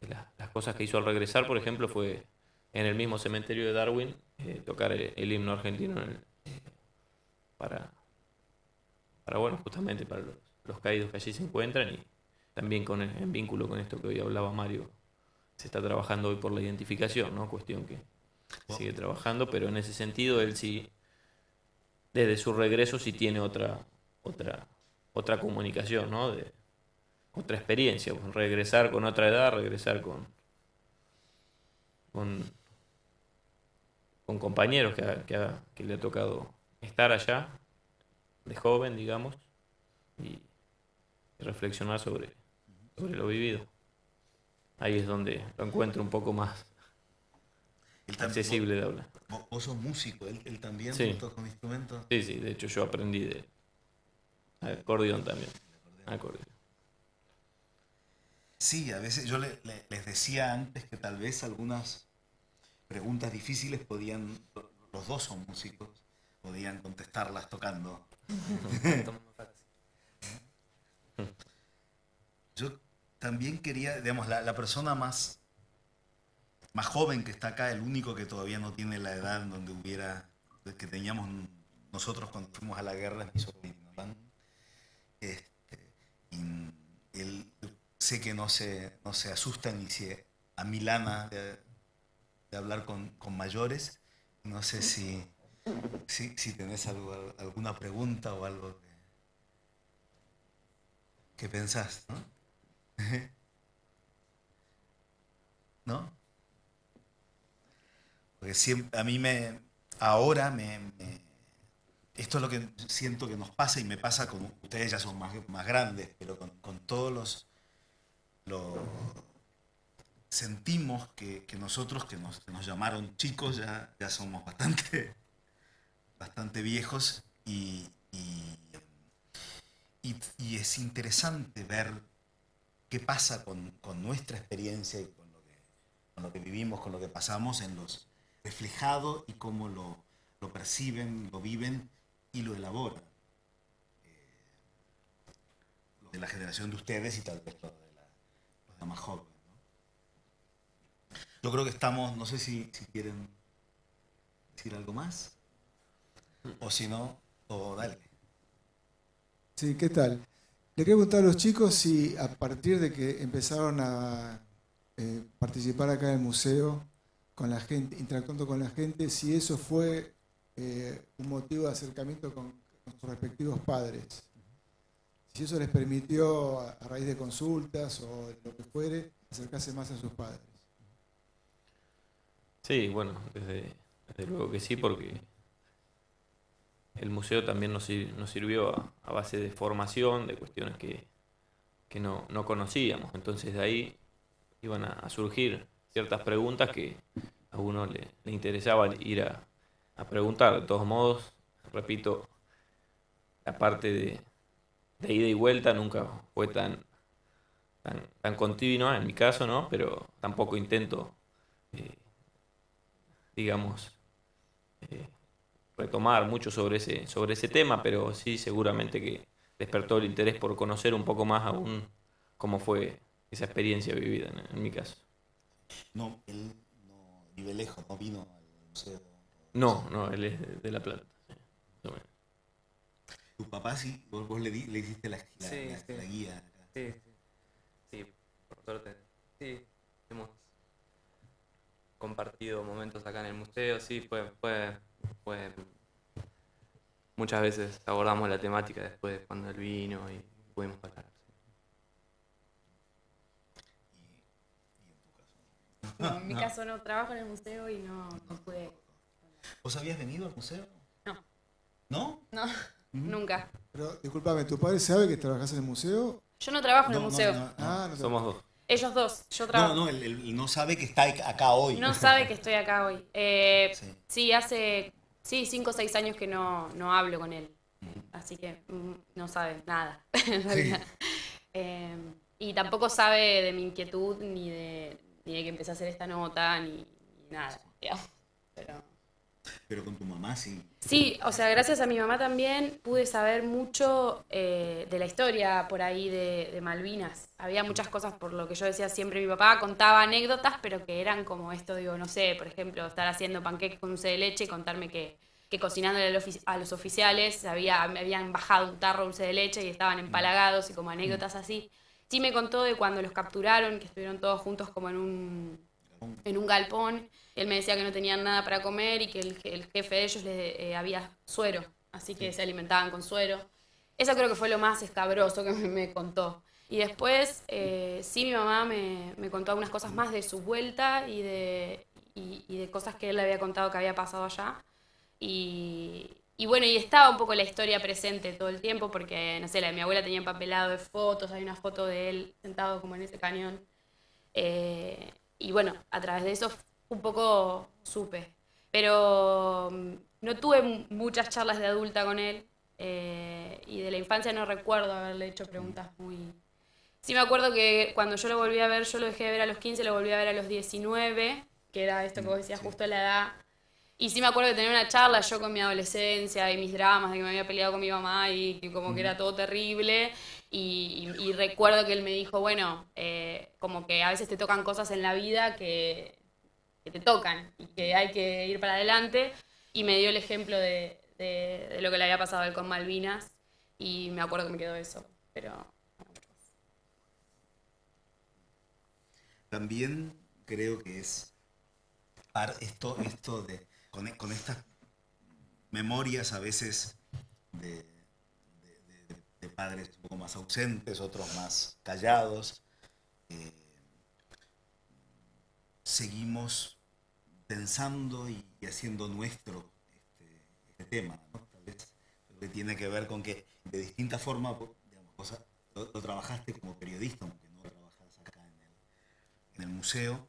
de las- las cosas que hizo al regresar, por ejemplo, fue en el mismo cementerio de Darwin eh, tocar el, el himno argentino en el- eh, para, para, bueno, justamente para los, los caídos que allí se encuentran y también con el- en vínculo con esto que hoy hablaba Mario, se está trabajando hoy por la identificación, ¿no? Cuestión que sigue trabajando, pero en ese sentido él sí, desde su regreso sí tiene otra, otra, otra comunicación, ¿no? De, otra experiencia, pues, regresar con otra edad, regresar con, con, con compañeros que, ha- que ha- que le ha tocado estar allá, de joven, digamos, y, reflexionar sobre, sobre lo vivido. Ahí es donde lo encuentro un poco más accesible de hablar. Vos, vos sos músico, él, él también Sí. toca un instrumento. Sí, sí, de hecho yo aprendí de acordeón también. Acordeón. Sí, a veces yo le- le- les decía antes que tal vez algunas preguntas difíciles podían, los dos son músicos, podían contestarlas tocando. Yo también quería, digamos, la, la persona más, más joven que está acá, el único que todavía no tiene la edad en donde hubiera, que teníamos nosotros cuando fuimos a la guerra, es mi sobrino. Este, y él sé que no se, no se asusta ni se amilana de, de hablar con, con mayores. No sé si, si, si tenés algo, alguna pregunta o algo que, que pensás, ¿no? ¿No? Porque siempre, a mí me, ahora me, esto es lo que siento que nos pasa y me pasa con, ustedes ya son más, más grandes, pero con, todos los, lo- sentimos que, nosotros que nos, nos llamaron chicos ya, ya somos bastante, bastante viejos y, y, y- es interesante ver qué pasa con, con nuestra experiencia y con lo, que, con lo que vivimos, con lo que pasamos en los reflejado y cómo lo, lo perciben, lo viven y lo elaboran. Eh, los de la generación de ustedes y tal vez los de la, los más jóvenes. ¿no? Yo creo que estamos, no sé si, si quieren decir algo más, o si no, o dale. Sí, ¿qué tal? Le quería preguntar a los chicos si a partir de que empezaron a eh, participar acá en el museo, con la gente, interactuando con la gente, si eso fue eh, un motivo de acercamiento con, con sus respectivos padres. Si eso les permitió, a, a raíz de consultas o de lo que fuere, acercarse más a sus padres. Sí, bueno, desde, desde luego que sí, porque el museo también nos, sir- nos sirvió a, base de formación, de cuestiones que, que no, no conocíamos. Entonces de ahí iban a, surgir ciertas preguntas que a uno le, interesaba ir a, a preguntar. De todos modos, repito, la parte de, de ida y vuelta nunca fue tan, tan, tan continua en mi caso, ¿no? Pero tampoco intento... eh, digamos, eh, retomar mucho sobre ese, sobre ese tema, pero sí seguramente que despertó el interés por conocer un poco más aún cómo fue esa experiencia vivida en, en mi caso. No, él no vive lejos, no vino al museo. No, no, él es de, de La Plata. sí, más o menos. Tu papá sí, vos, vos le, di- le hiciste la, la- Sí, la- sí. la guía. Sí, sí. Sí, por suerte. Sí, hemos compartido momentos acá en el museo, sí, fue, fue, fue muchas veces abordamos la temática después de cuando él vino y pudimos hablar. No, en mi caso no trabajo en el museo y no, no pude. ¿Vos habías venido al museo? No. ¿No? No, nunca. Pero, discúlpame, ¿tu padre sabe que trabajas en el museo? Yo no trabajo en el museo. no, no. Ah, Somos dos. Ellos dos, yo No, trabajo. no, él, él no sabe que está acá hoy. No sabe que estoy acá hoy. Eh, Sí. sí. hace sí, cinco o seis años que no, no hablo con él. Así que mm, no sabe nada, realidad. Eh, y tampoco sabe de mi inquietud ni de, ni de que empecé a hacer esta nota, ni, ni nada. digamos. Pero... Pero con tu mamá sí. Sí, o sea, gracias a mi mamá también pude saber mucho eh, de la historia por ahí de, Malvinas. Había muchas cosas por lo que yo decía siempre. Mi papá contaba anécdotas, pero que eran como esto, digo, no sé, por ejemplo, estar haciendo panqueques con dulce de leche y contarme que, que cocinándole al ofi- a los oficiales había, habían bajado un tarro de dulce de leche y estaban empalagados y como anécdotas así. Sí me contó de cuando los capturaron, que estuvieron todos juntos como en un en un galpón. Él me decía que no tenían nada para comer y que el, el jefe de ellos le había suero, así que se alimentaban con suero. Eso creo que fue lo más escabroso que me, contó. Y después, eh, sí, mi mamá me, me, contó algunas cosas más de su vuelta y de, y, de cosas que él le había contado que había pasado allá. Y, y, bueno, y estaba un poco la historia presente todo el tiempo porque, no sé, la, mi abuela tenía empapelado de fotos, hay una foto de él sentado como en ese cañón. Eh, y bueno, a través de eso un poco supe. Pero mm, no tuve muchas charlas de adulta con él. Eh, y de la infancia no recuerdo haberle hecho preguntas muy... Sí me acuerdo que cuando yo lo volví a ver, yo lo dejé de ver a los 15, lo volví a ver a los 19, que era esto que vos decías, justo la edad. Y sí me acuerdo de tener una charla yo con mi adolescencia y mis dramas, de que me había peleado con mi mamá y que como que era todo terrible. Y, recuerdo que él me dijo, bueno, eh, como que a veces te tocan cosas en la vida que, te tocan y que hay que ir para adelante. Y me dio el ejemplo de, de, lo que le había pasado a él con Malvinas y me acuerdo que me quedó eso, pero... También creo que es esto, esto de, con, estas memorias a veces de, padres un poco más ausentes, otros más callados, eh, seguimos pensando y haciendo nuestro este tema, ¿no? Tal vez que tiene que ver con que de distinta forma, lo, trabajaste como periodista, aunque no trabajas acá en el, museo,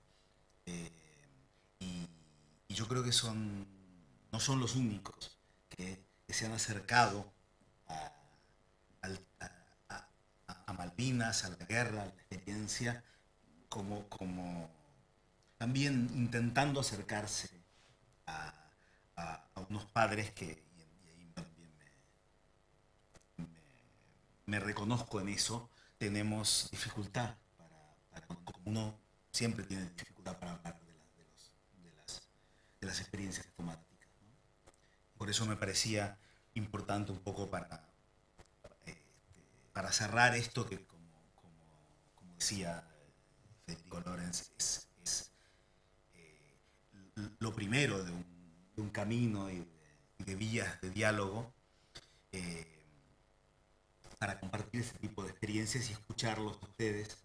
eh, y, yo creo que son, no son los únicos que, se han acercado Malvinas, a la guerra, a la experiencia, como, como también intentando acercarse a, a, unos padres que, y, ahí también me, reconozco en eso, tenemos dificultad, para, como uno siempre tiene dificultad para hablar de, las, de las, experiencias traumáticas. Por eso me parecía importante un poco para, para cerrar esto que, como, decía Federico Lorenz, es, eh, lo primero de un camino y de, vías de diálogo eh, para compartir ese tipo de experiencias y escucharlos a ustedes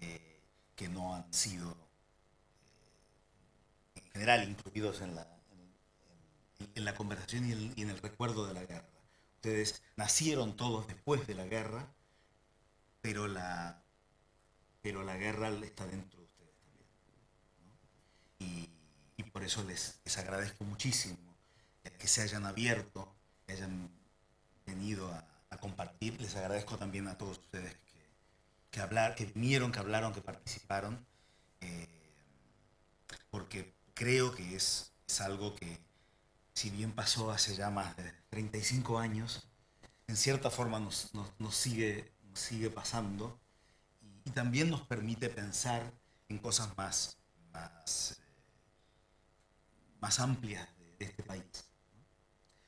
eh, que no han sido en general incluidos en la, en, la conversación y, en el recuerdo de la guerra. Ustedes nacieron todos después de la guerra, pero la, pero la guerra está dentro de ustedes también. Y, por eso les, les agradezco muchísimo que se hayan abierto, que hayan venido a, compartir. Les agradezco también a todos ustedes que, hablar, que vinieron, que hablaron, que participaron, eh, porque creo que es, es algo que, si bien pasó hace ya más de 35 años, en cierta forma nos, sigue, sigue pasando y, también nos permite pensar en cosas más, más más amplias de, este país.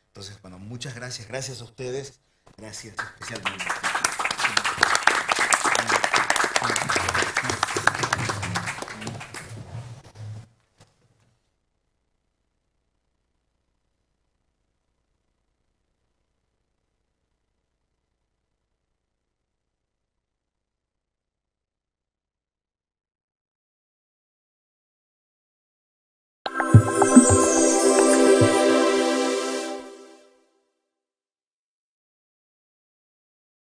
Entonces, bueno, muchas gracias. Gracias a ustedes. Gracias especialmente.